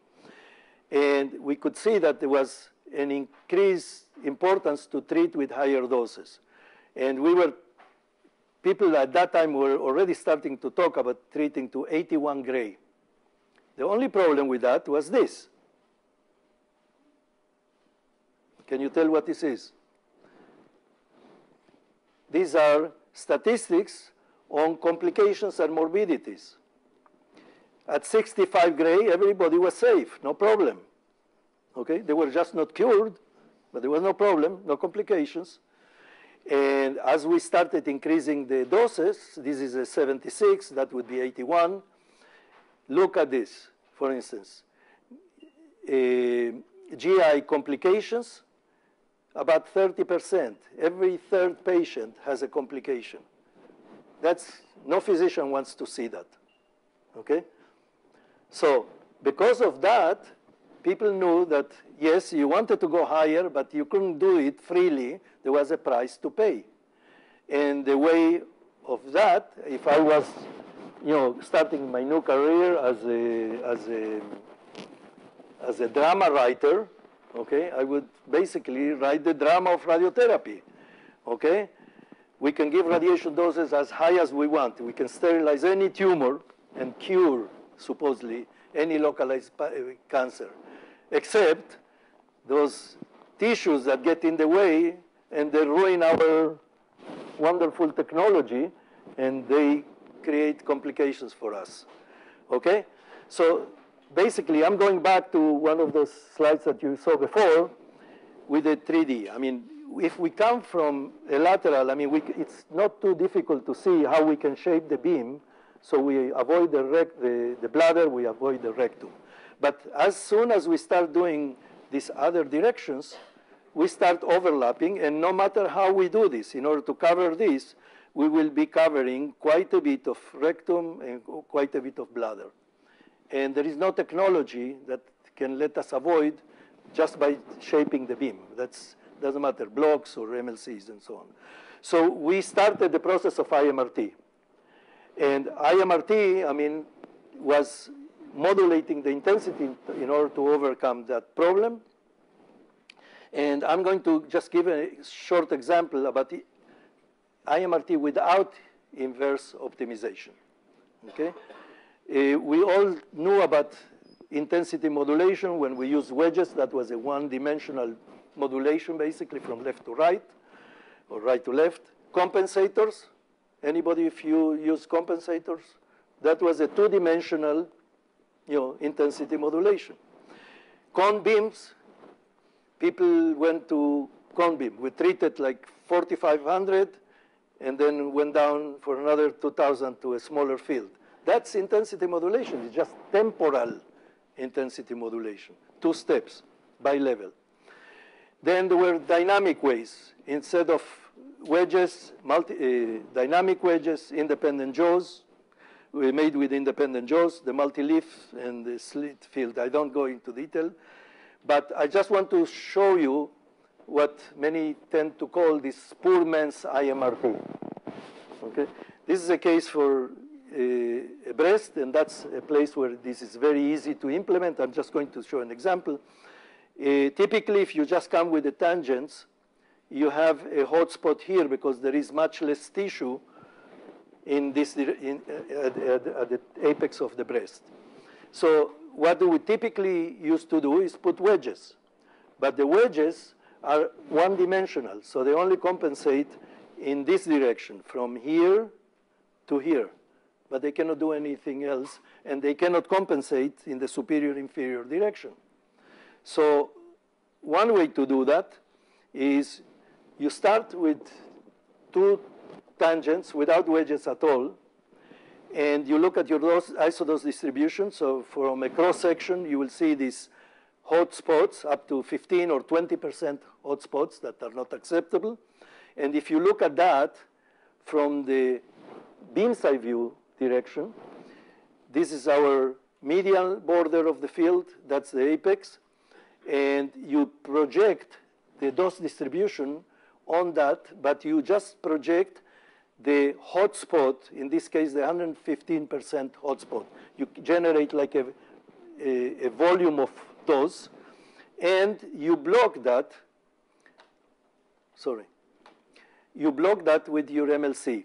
And we could see that there was an increased importance to treat with higher doses. And we were, people at that time were already starting to talk about treating to 81 gray. The only problem with that was this. Can you tell what this is? These are statistics on complications and morbidities. At 65 gray, everybody was safe, no problem. Okay, they were just not cured, but there was no problem, no complications. And as we started increasing the doses, this is a 76, that would be 81. Look at this, for instance. Uh, GI complications, about 30%. Every third patient has a complication. That's, no physician wants to see that, okay? So because of that, people knew that, yes, you wanted to go higher, but you couldn't do it freely. There was a price to pay. And the way of that, if I was, you know, starting my new career as a, as a, as a drama writer, okay, I would basically write the drama of radiotherapy, okay? We can give radiation doses as high as we want. We can sterilize any tumor and cure, supposedly, any localized uh, cancer, except those tissues that get in the way and they ruin our wonderful technology and they create complications for us. Okay? So basically, I'm going back to one of those slides that you saw before with the 3D. I mean, if we come from a lateral, I mean, we, it's not too difficult to see how we can shape the beam. So we avoid the, the, the bladder, we avoid the rectum. But as soon as we start doing these other directions, we start overlapping. And no matter how we do this, in order to cover this, we will be covering quite a bit of rectum and quite a bit of bladder. And there is no technology that can let us avoid just by shaping the beam. That doesn't matter, blocks or MLCs and so on. So we started the process of IMRT. And IMRT, I mean, was modulating the intensity in order to overcome that problem. And I'm going to just give a short example about the IMRT without inverse optimization. Okay? Uh, we all knew about intensity modulation when we used wedges. That was a one-dimensional modulation, basically, from left to right or right to left. Compensators. Anybody, if you use compensators? That was a two-dimensional you know, intensity modulation. Cone beams, people went to cone beam. We treated like 4,500 and then went down for another 2,000 to a smaller field. That's intensity modulation. It's just temporal intensity modulation, two steps by level. Then there were dynamic ways. Instead of wedges, multi, uh, dynamic wedges, independent jaws, we made with independent jaws, the multi-leaf and the slit field. I don't go into detail, but I just want to show you what many tend to call this poor man's IMRT. Okay, this is a case for a, a breast, and that's a place where this is very easy to implement. I'm just going to show an example. Uh, typically, if you just come with the tangents, you have a hotspot here because there is much less tissue in this in, uh, at, at, at the apex of the breast. So what do we typically used to do is put wedges. But the wedges are one-dimensional, so they only compensate in this direction, from here to here. But they cannot do anything else, and they cannot compensate in the superior-inferior direction. So one way to do that is you start with two tangents without wedges at all, and you look at your dose, isodose distribution. So from a cross section, you will see these hot spots up to 15 or 20% hot spots that are not acceptable. And if you look at that from the beam's eye view direction, this is our medial border of the field, that's the apex, and you project the dose distribution on that, but you just project the hotspot, in this case, the 115% hotspot. You generate like a, a, a, volume of those, and you block that, sorry, you block that with your MLC.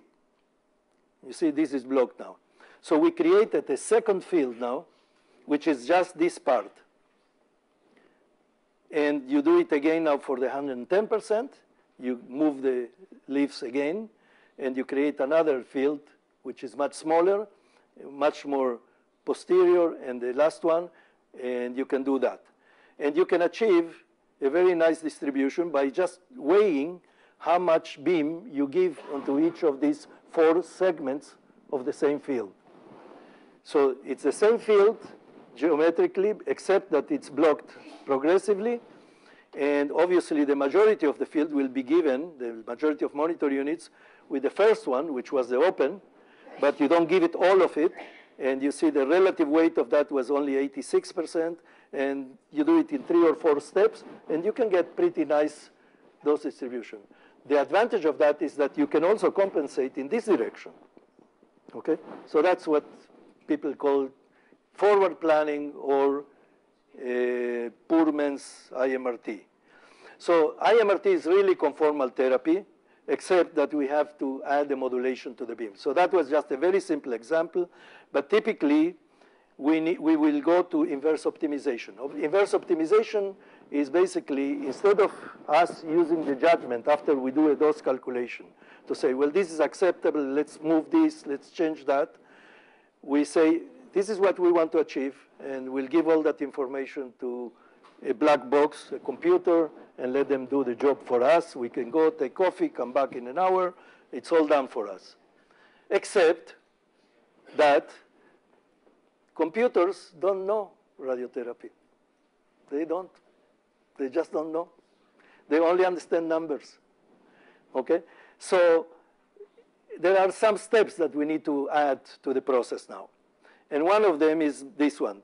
You see, this is blocked now. So we created a second field now, which is just this part. And you do it again now for the 110%. You move the leaves again and you create another field which is much smaller, much more posterior, and the last one, and you can do that. And you can achieve a very nice distribution by just weighing how much beam you give onto each of these four segments of the same field. So it's the same field geometrically, except that it's blocked progressively, and obviously the majority of the field will be given, the majority of monitor units with the first one, which was the open, but you don't give it all of it, and you see the relative weight of that was only 86%, and you do it in three or four steps, and you can get pretty nice dose distribution. The advantage of that is that you can also compensate in this direction. Okay? So that's what people call forward planning or uh, poor man's IMRT. So IMRT is really conformal therapy except that we have to add a modulation to the beam. So that was just a very simple example, but typically we, need, we will go to inverse optimization. Inverse optimization is basically, instead of us using the judgment after we do a dose calculation to say, well, this is acceptable, let's move this, let's change that, we say, this is what we want to achieve, and we'll give all that information to a black box, a computer, and let them do the job for us. We can go take coffee, come back in an hour. It's all done for us. Except that computers don't know radiotherapy. They don't. They just don't know. They only understand numbers. Okay? So there are some steps that we need to add to the process now. And one of them is this one.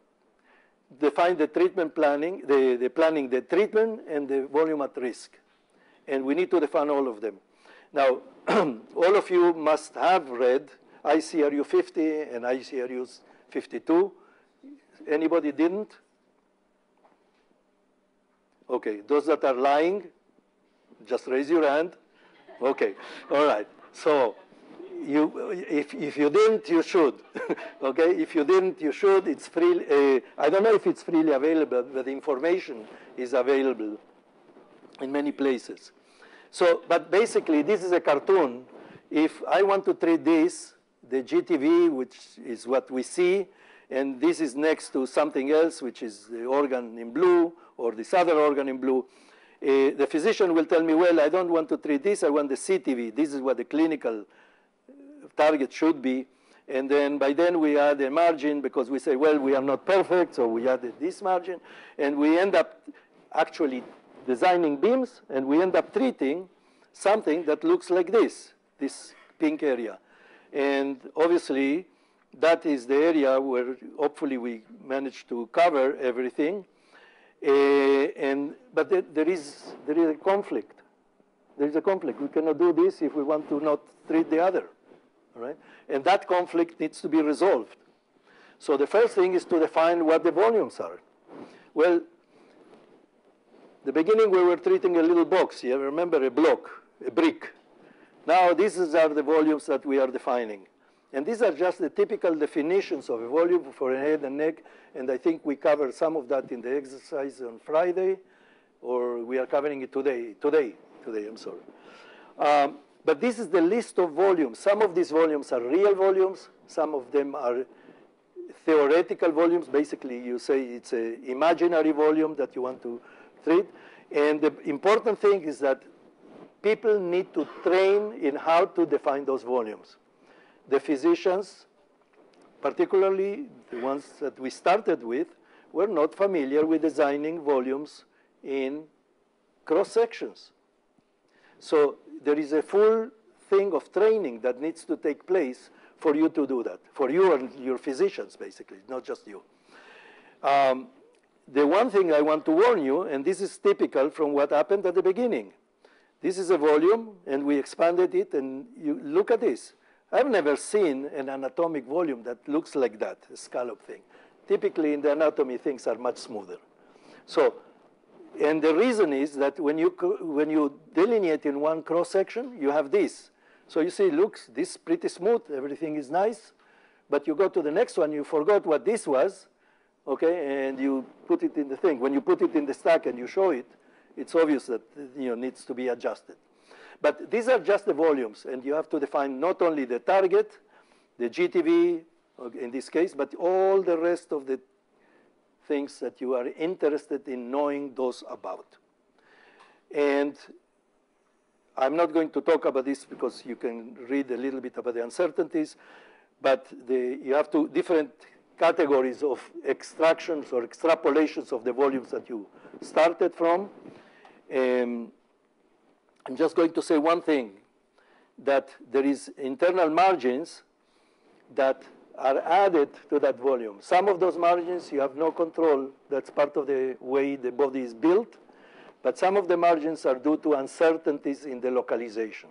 Define the treatment planning, the, the planning, the treatment, and the volume at risk. And we need to define all of them. Now, all of you must have read ICRU 50 and ICRU 52. Anybody didn't? Okay, those that are lying, just raise your hand. Okay, all right. So you, if, if you didn't, you should. okay, if you didn't, you should. It's free. Uh, I don't know if it's freely available, but the information is available in many places. So, but basically, this is a cartoon. If I want to treat this, the GTV, which is what we see, and this is next to something else, which is the organ in blue, or this other organ in blue, uh, the physician will tell me, well, I don't want to treat this, I want the CTV. This is what the clinical target should be. And then by then we add a margin because we say, well, we are not perfect, so we added this margin. And we end up actually designing beams, and we end up treating something that looks like this, this pink area. And obviously, that is the area where hopefully we manage to cover everything. Uh, and, but there, there, is, there is a conflict. There is a conflict. We cannot do this if we want to not treat the other. Right? And that conflict needs to be resolved. So the first thing is to define what the volumes are. Well, the beginning we were treating a little box. You remember a block, a brick. Now these are the volumes that we are defining. And these are just the typical definitions of a volume for a head and neck. And I think we covered some of that in the exercise on Friday, or we are covering it today. Today, today, I'm sorry. Um, but this is the list of volumes. Some of these volumes are real volumes. Some of them are theoretical volumes. Basically, you say it's an imaginary volume that you want to treat. And the important thing is that people need to train in how to define those volumes. The physicians, particularly the ones that we started with, were not familiar with designing volumes in cross sections. So there is a full thing of training that needs to take place for you to do that, for you and your physicians, basically, not just you. Um, the one thing I want to warn you, and this is typical from what happened at the beginning. This is a volume, and we expanded it, and you look at this. I've never seen an anatomic volume that looks like that, a scallop thing. Typically in the anatomy, things are much smoother. So and the reason is that when you, when you delineate in one cross section, you have this. So you see, looks, this is pretty smooth, everything is nice. But you go to the next one, you forgot what this was, okay, and you put it in the thing. When you put it in the stack and you show it, it's obvious that you know, needs to be adjusted. But these are just the volumes, and you have to define not only the target, the GTV, in this case, but all the rest of the things that you are interested in knowing those about. And I'm not going to talk about this because you can read a little bit about the uncertainties, but the, you have two different categories of extractions or extrapolations of the volumes that you started from. Um, I'm just going to say one thing, that there is internal margins that are added to that volume. Some of those margins you have no control. That's part of the way the body is built. But some of the margins are due to uncertainties in the localization.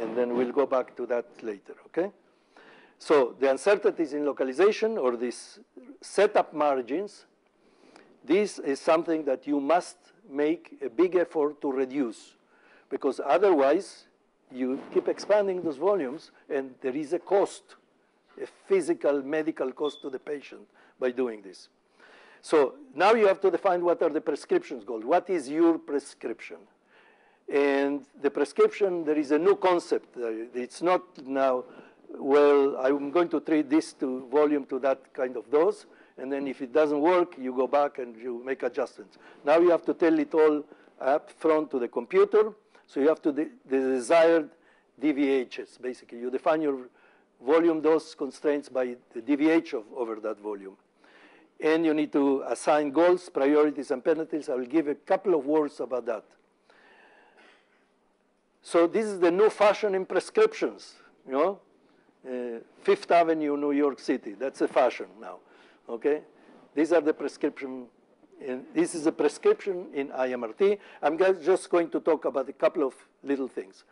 And then we'll go back to that later, okay? So the uncertainties in localization or these setup margins, this is something that you must make a big effort to reduce because otherwise you keep expanding those volumes and there is a cost a physical medical cost to the patient by doing this. So now you have to define what are the prescriptions goals. What is your prescription? And the prescription, there is a new concept. It's not now, well, I'm going to treat this to volume to that kind of dose, and then if it doesn't work, you go back and you make adjustments. Now you have to tell it all up front to the computer, so you have to the, the desired DVHs, basically. You define your volume dose constraints by the DVH of, over that volume. And you need to assign goals, priorities, and penalties. I will give a couple of words about that. So this is the new fashion in prescriptions. you know, uh, Fifth Avenue, New York City. That's a fashion now, okay? These are the prescription, in, this is a prescription in IMRT. I'm just going to talk about a couple of little things.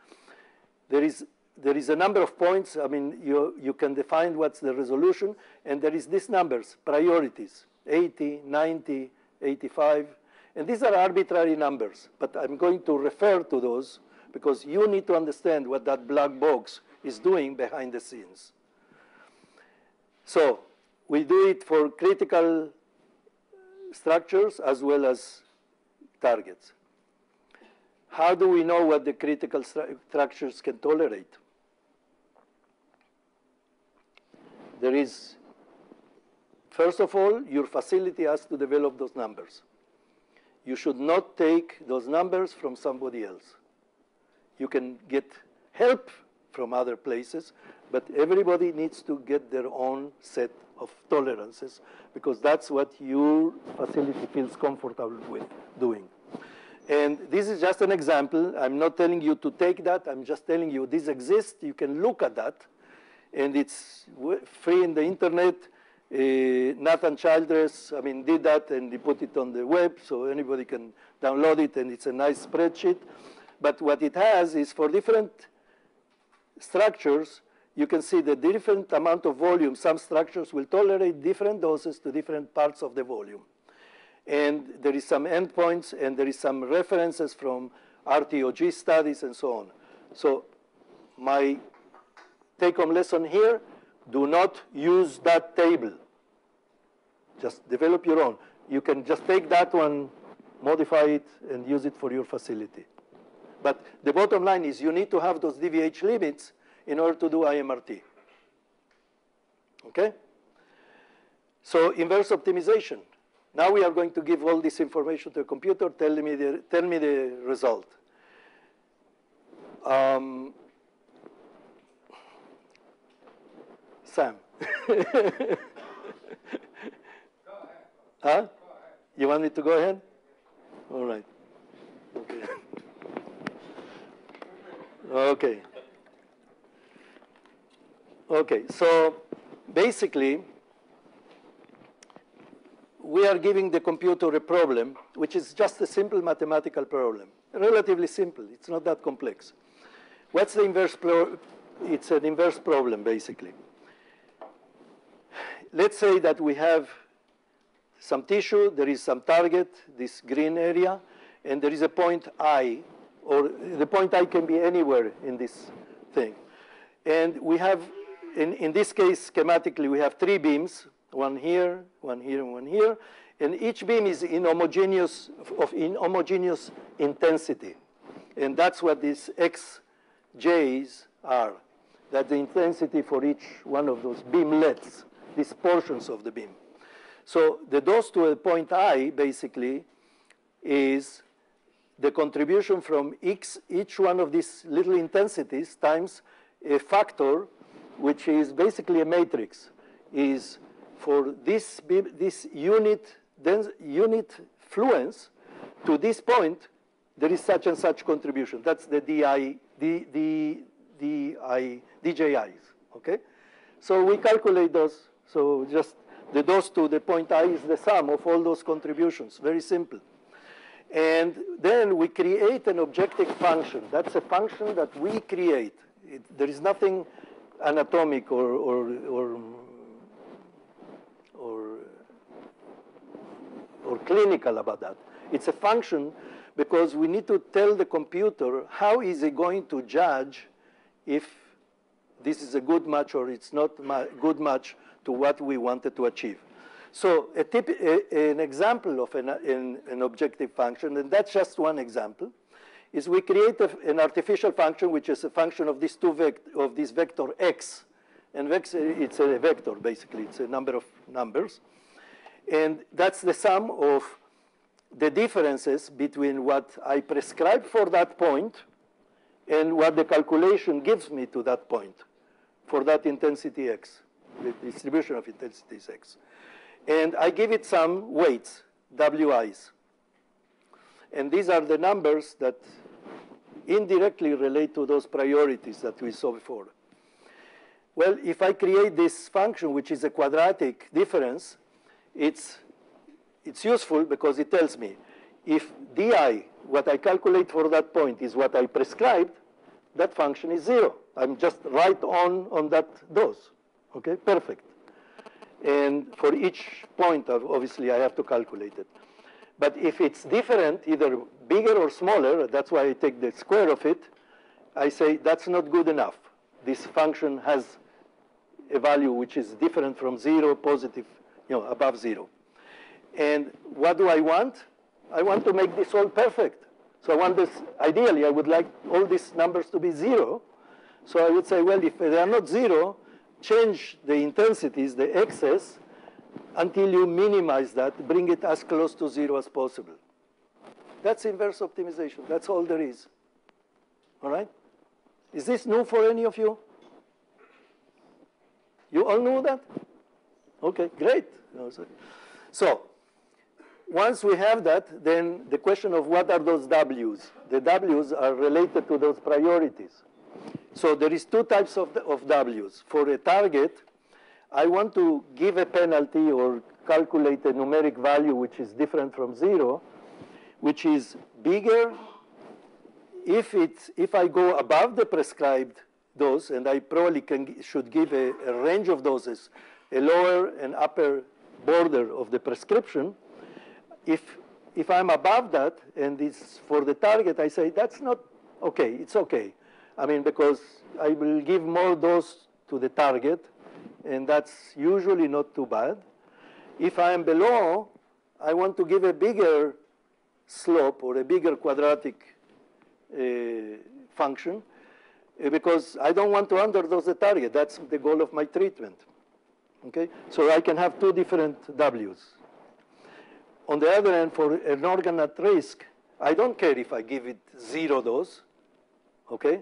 There is, there is a number of points. I mean, you, you can define what's the resolution, and there is these numbers, priorities, 80, 90, 85, and these are arbitrary numbers, but I'm going to refer to those because you need to understand what that black box is doing behind the scenes. So we do it for critical structures as well as targets. How do we know what the critical structures can tolerate? There is, first of all, your facility has to develop those numbers. You should not take those numbers from somebody else. You can get help from other places, but everybody needs to get their own set of tolerances because that's what your facility feels comfortable with doing. And this is just an example. I'm not telling you to take that. I'm just telling you this exists. You can look at that. And it's free in the internet. Uh, Nathan Childress, I mean, did that and he put it on the web so anybody can download it and it's a nice spreadsheet. But what it has is for different structures, you can see the different amount of volume. Some structures will tolerate different doses to different parts of the volume. And there is some endpoints and there is some references from RTOG studies and so on. So my take-home lesson here, do not use that table. Just develop your own. You can just take that one, modify it, and use it for your facility. But the bottom line is you need to have those DVH limits in order to do IMRT. Okay? So inverse optimization. Now we are going to give all this information to a computer, tell me the, tell me the result. Um, Sam. huh? You want me to go ahead? All right. Okay. okay. Okay, so basically, we are giving the computer a problem, which is just a simple mathematical problem, relatively simple. It's not that complex. What's the inverse? it's an inverse problem, basically. Let's say that we have some tissue, there is some target, this green area, and there is a point I, or the point I can be anywhere in this thing. And we have in, in this case, schematically, we have three beams, one here, one here, and one here. And each beam is in homogeneous, of in homogeneous intensity. And that's what these xj's are, that the intensity for each one of those beamlets, these portions of the beam. So the dose to a point i, basically, is the contribution from each, each one of these little intensities times a factor which is basically a matrix, is for this, this unit, unit fluence to this point, there is such and such contribution. That's the DI, the, DI, DJIs, okay? So we calculate those. So just the dose to the point i is the sum of all those contributions, very simple. And then we create an objective function. That's a function that we create. It, there is nothing anatomic or, or, or, or, or clinical about that. It's a function because we need to tell the computer how is it going to judge if this is a good match or it's not a good match to what we wanted to achieve. So tip, a, an example of an, an, an objective function, and that's just one example, is we create a, an artificial function which is a function of these two vect of this vector x. And vex, it's a vector, basically. It's a number of numbers. And that's the sum of the differences between what I prescribe for that point and what the calculation gives me to that point for that intensity x, the distribution of intensities x. And I give it some weights, wi's. And these are the numbers that indirectly relate to those priorities that we saw before. Well, if I create this function, which is a quadratic difference, it's, it's useful because it tells me if di, what I calculate for that point, is what I prescribed, that function is zero. I'm just right on on that dose. Okay, perfect. And for each point, of obviously, I have to calculate it. But if it's different, either bigger or smaller, that's why I take the square of it, I say that's not good enough. This function has a value which is different from zero, positive, you know, above zero. And what do I want? I want to make this all perfect. So I want this, ideally, I would like all these numbers to be zero. So I would say, well, if they are not zero, change the intensities, the excess, until you minimize that, bring it as close to zero as possible. That's inverse optimization. That's all there is. All right? Is this new for any of you? You all know that? Okay, great. So, once we have that, then the question of what are those W's? The W's are related to those priorities. So there is two types of, of W's. For a target, I want to give a penalty or calculate a numeric value which is different from zero, which is bigger if, it's, if I go above the prescribed dose, and I probably can, should give a, a range of doses, a lower and upper border of the prescription, if, if I'm above that, and it's for the target, I say that's not okay, it's okay. I mean, because I will give more dose to the target, and that's usually not too bad. If I am below, I want to give a bigger slope or a bigger quadratic uh, function uh, because I don't want to underdose the target. That's the goal of my treatment. Okay, so I can have two different W's. On the other hand, for an organ at risk, I don't care if I give it zero dose. Okay,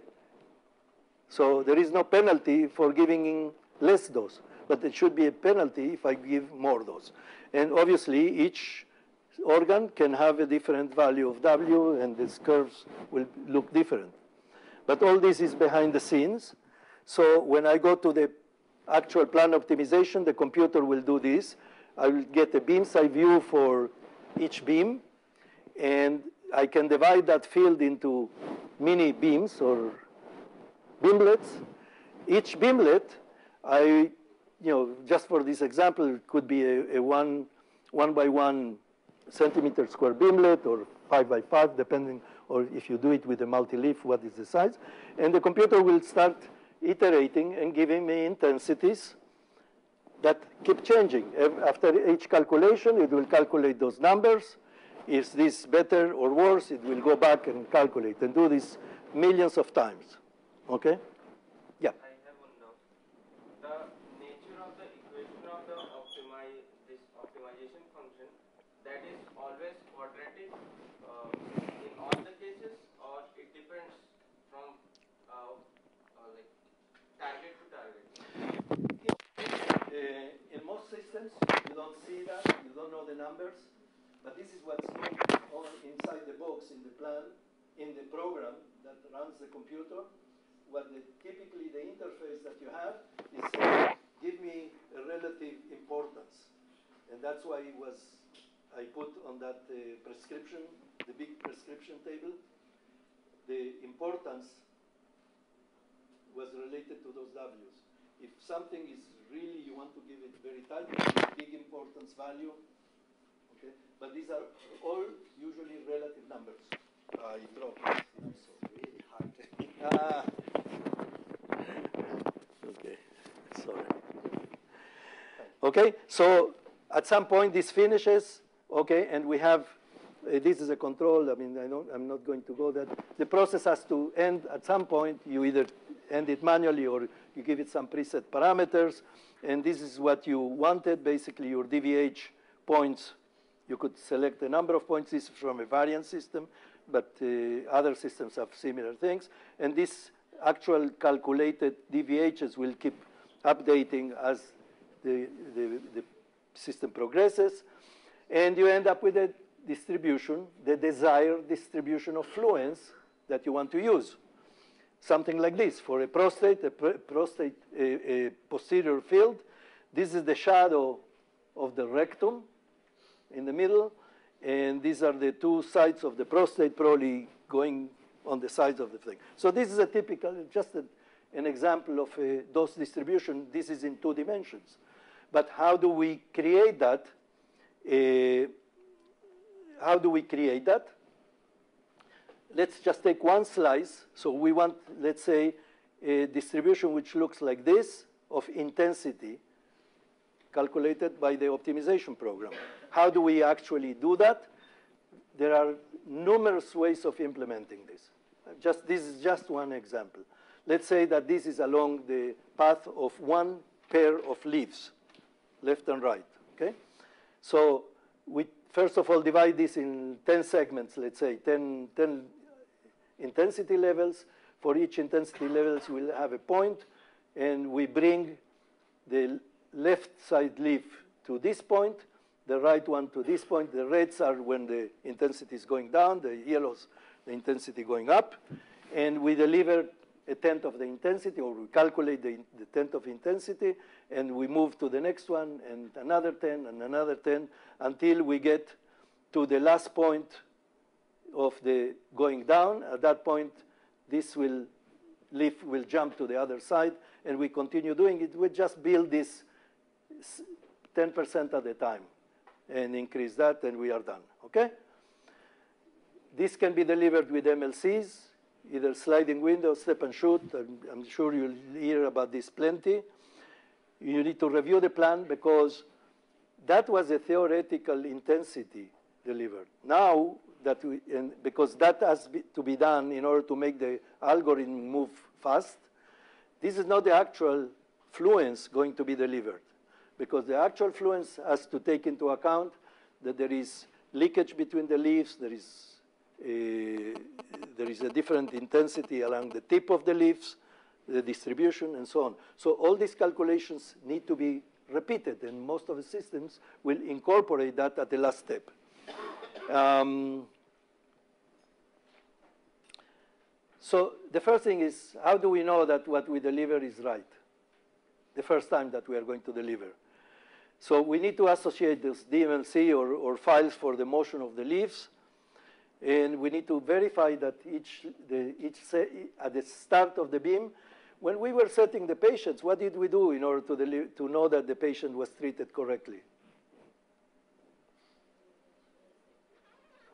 so there is no penalty for giving less dose, but there should be a penalty if I give more dose. And obviously, each organ can have a different value of W, and these curves will look different. But all this is behind the scenes. So when I go to the actual plan optimization, the computer will do this. I will get a beam's eye view for each beam, and I can divide that field into mini beams or beamlets. Each beamlet, I, you know, just for this example, could be a, a one, one by one centimeter square beamlet or five by five, depending, or if you do it with a multi-leaf, what is the size. And the computer will start iterating and giving me intensities that keep changing. After each calculation, it will calculate those numbers. Is this better or worse? It will go back and calculate and do this millions of times. Okay? Yeah. I have one doubt. The nature of the equation of the optimize this optimization function that is always quadratic uh, in all the cases, or it depends from uh, uh, like target to target. Uh, in most systems, you don't see that, you don't know the numbers, but this is what's on inside the box in the plan, in the program that runs the computer what the, typically the interface that you have is uh, give me a relative importance. And that's why it was, I put on that uh, prescription, the big prescription table, the importance was related to those W's. If something is really, you want to give it very tight, big importance value, okay? But these are all usually relative numbers. I dropped it. So really hard. ah. Okay, so at some point this finishes, okay, and we have, uh, this is a control, I mean, I don't, I'm not going to go that. The process has to end at some point. You either end it manually or you give it some preset parameters, and this is what you wanted, basically your DVH points. You could select a number of points. This is from a Varian system, but uh, other systems have similar things. And this actual calculated DVHs will keep updating as the, the, the system progresses, and you end up with a distribution, the desired distribution of fluence that you want to use. something like this. For a prostate, a pr prostate, a, a posterior field, this is the shadow of the rectum in the middle, and these are the two sides of the prostate probably going on the sides of the thing. So this is a typical, just a, an example of a dose distribution. This is in two dimensions. But how do we create that? Uh, how do we create that? Let's just take one slice. So we want, let's say, a distribution which looks like this of intensity calculated by the optimization program. How do we actually do that? There are numerous ways of implementing this. Just, this is just one example. Let's say that this is along the path of one pair of leaves, left and right, okay? So we first of all divide this in 10 segments, let's say, 10, 10 intensity levels. For each intensity levels, we'll have a point, and we bring the left side leaf to this point, the right one to this point. The reds are when the intensity is going down, the yellows, the intensity going up. And we deliver a tenth of the intensity, or we calculate the, the tenth of intensity, and we move to the next one, and another 10, and another 10, until we get to the last point of the going down. At that point, this will leaf will jump to the other side, and we continue doing it. We just build this 10% at a time and increase that, and we are done, okay? This can be delivered with MLCs, either sliding window, step and shoot. I'm, I'm sure you'll hear about this plenty. You need to review the plan because that was a theoretical intensity delivered. Now that we, and because that has to be done in order to make the algorithm move fast, this is not the actual fluence going to be delivered because the actual fluence has to take into account that there is leakage between the leaves, there is there is a different intensity along the tip of the leaves, the distribution, and so on. So all these calculations need to be repeated, and most of the systems will incorporate that at the last step. Um, so the first thing is, how do we know that what we deliver is right? The first time that we are going to deliver. So we need to associate this DMLC or, or files for the motion of the leaves. And we need to verify that each, the, each at the start of the beam, when we were setting the patients, what did we do in order to, to know that the patient was treated correctly?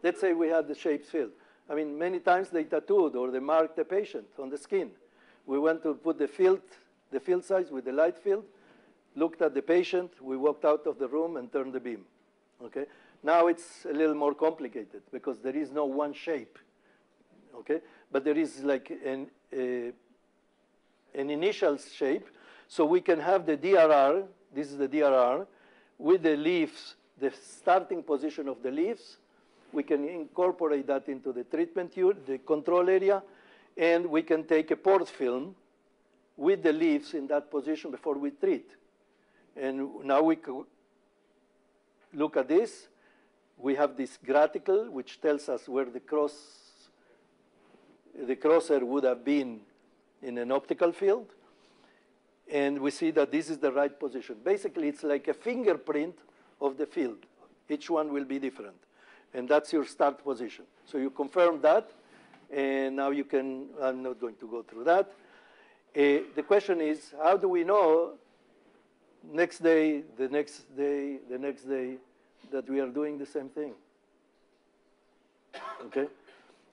Let's say we had the shapes filled. I mean, many times they tattooed or they marked the patient on the skin. We went to put the field, the field size with the light field, looked at the patient, we walked out of the room and turned the beam. Okay? Now it's a little more complicated because there is no one shape. Okay? But there is like an, an initial shape. So we can have the DRR, this is the DRR, with the leaves, the starting position of the leaves. We can incorporate that into the treatment unit, the control area, and we can take a port film with the leaves in that position before we treat. And now we look at this. We have this graticule, which tells us where the cross, the crosshair would have been in an optical field. And we see that this is the right position. Basically, it's like a fingerprint of the field. Each one will be different. And that's your start position. So you confirm that, and now you can, I'm not going to go through that. Uh, the question is, how do we know next day, the next day, the next day, that we are doing the same thing. Okay?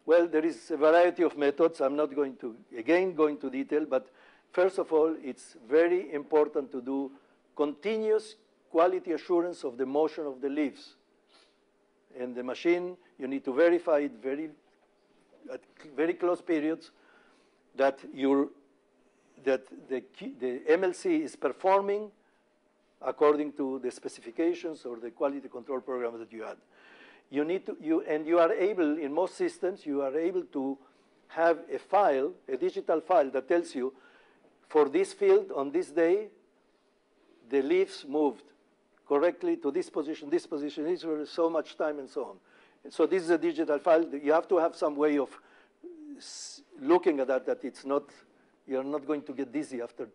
Well, there is a variety of methods. I'm not going to, again, go into detail, but first of all, it's very important to do continuous quality assurance of the motion of the leaves. And the machine, you need to verify it very, at very close periods that, you that the, the MLC is performing according to the specifications or the quality control program that you had. You need to, you, and you are able, in most systems, you are able to have a file, a digital file that tells you, for this field on this day, the leaves moved correctly to this position, this position, this was so much time and so on. So this is a digital file. You have to have some way of looking at that, that it's not, you're not going to get dizzy after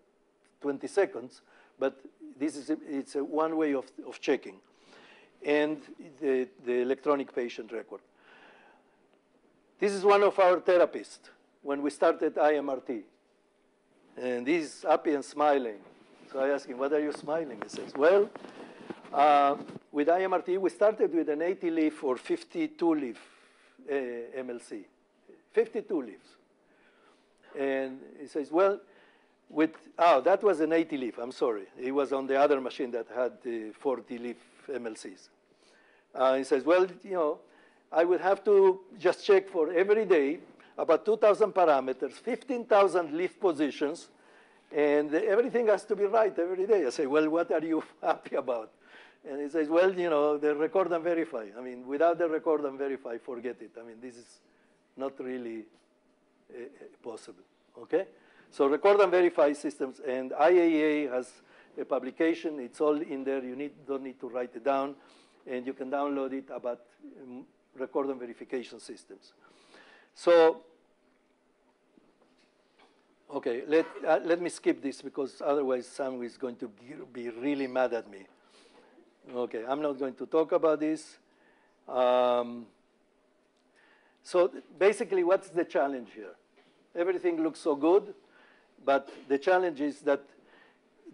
20 seconds, but this is a, it's a one way of, of checking. And the, the electronic patient record. This is one of our therapists when we started IMRT. And he's happy and smiling. So I asked him, what are you smiling? He says, well, uh, with IMRT, we started with an 80 leaf or 52 leaf uh, MLC, 52 leaves. And he says, well, with, oh, that was an 80 leaf, I'm sorry. He was on the other machine that had the 40 leaf MLCs. Uh, he says, well, you know, I would have to just check for every day about 2,000 parameters, 15,000 leaf positions, and everything has to be right every day. I say, well, what are you happy about? And he says, well, you know, the record and verify. I mean, without the record and verify, forget it. I mean, this is not really uh, possible, okay? So record and verify systems, and IAEA has a publication. It's all in there. You need, don't need to write it down, and you can download it about um, record and verification systems. So, okay, let, uh, let me skip this because otherwise Sam is going to be really mad at me. Okay, I'm not going to talk about this. Um, so basically, what's the challenge here? Everything looks so good, but the challenge is that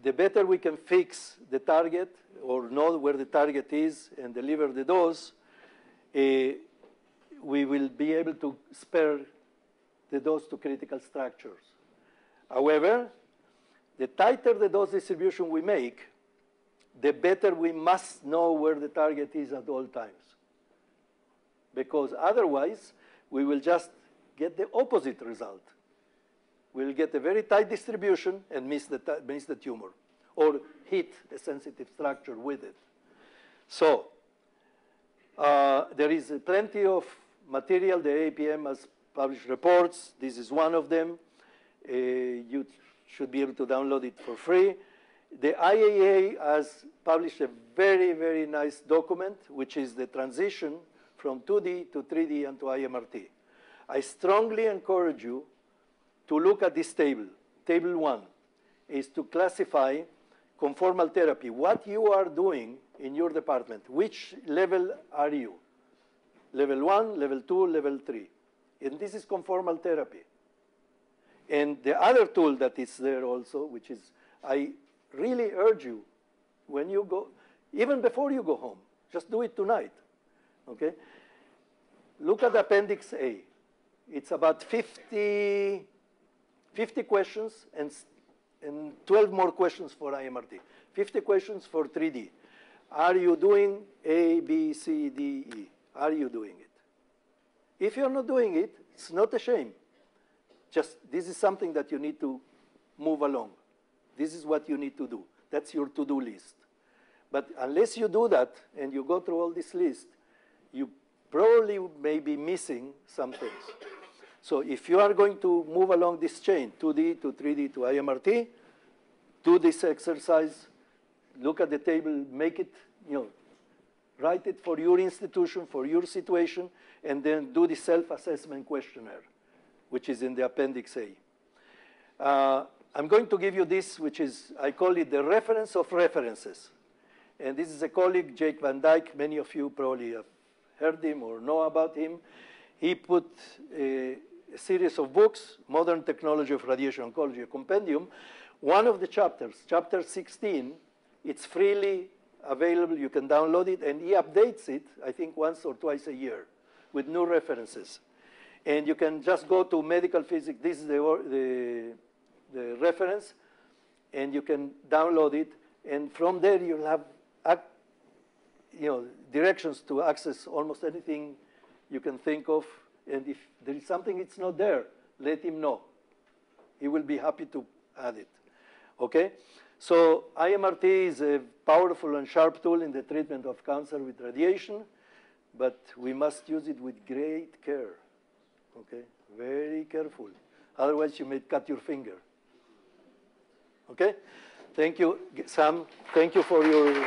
the better we can fix the target or know where the target is and deliver the dose, uh, we will be able to spare the dose to critical structures. However, the tighter the dose distribution we make, the better we must know where the target is at all times. Because otherwise, we will just get the opposite result. We'll get a very tight distribution and miss the, miss the tumor, or hit a sensitive structure with it. So uh, there is plenty of material. The AAPM has published reports. This is one of them. Uh, you should be able to download it for free. The IAEA has published a very, very nice document, which is the transition from 2D to 3D and to IMRT. I strongly encourage you to look at this table. Table one is to classify conformal therapy, what you are doing in your department. Which level are you? Level one, level two, level three. And this is conformal therapy. And the other tool that is there also, which is I really urge you when you go, even before you go home, just do it tonight. Okay? Look at Appendix A. It's about 50, 50 questions and, and 12 more questions for IMRT. 50 questions for 3D. Are you doing A, B, C, D, E? Are you doing it? If you're not doing it, it's not a shame. Just this is something that you need to move along. This is what you need to do. That's your to-do list. But unless you do that and you go through all this list, you probably may be missing some things. So if you are going to move along this chain, 2D to 3D to IMRT, do this exercise, look at the table, make it, you know, write it for your institution, for your situation, and then do the self-assessment questionnaire, which is in the Appendix A. Uh, I'm going to give you this, which is, I call it the reference of references. And this is a colleague, Jake Van Dyk. Many of you probably have heard him or know about him. He put a, a series of books, Modern Technology of Radiation Oncology, a compendium. One of the chapters, chapter 16, it's freely available. You can download it, and he updates it, I think, once or twice a year with new references. And you can just go to medical physics. This is the, the the reference, and you can download it, and from there you'll have you know, directions to access almost anything you can think of, and if there is something it's not there, let him know. He will be happy to add it. Okay? So IMRT is a powerful and sharp tool in the treatment of cancer with radiation, but we must use it with great care. Okay? Very careful. Otherwise, you may cut your finger. Okay? Thank you, Sam. Thank you for your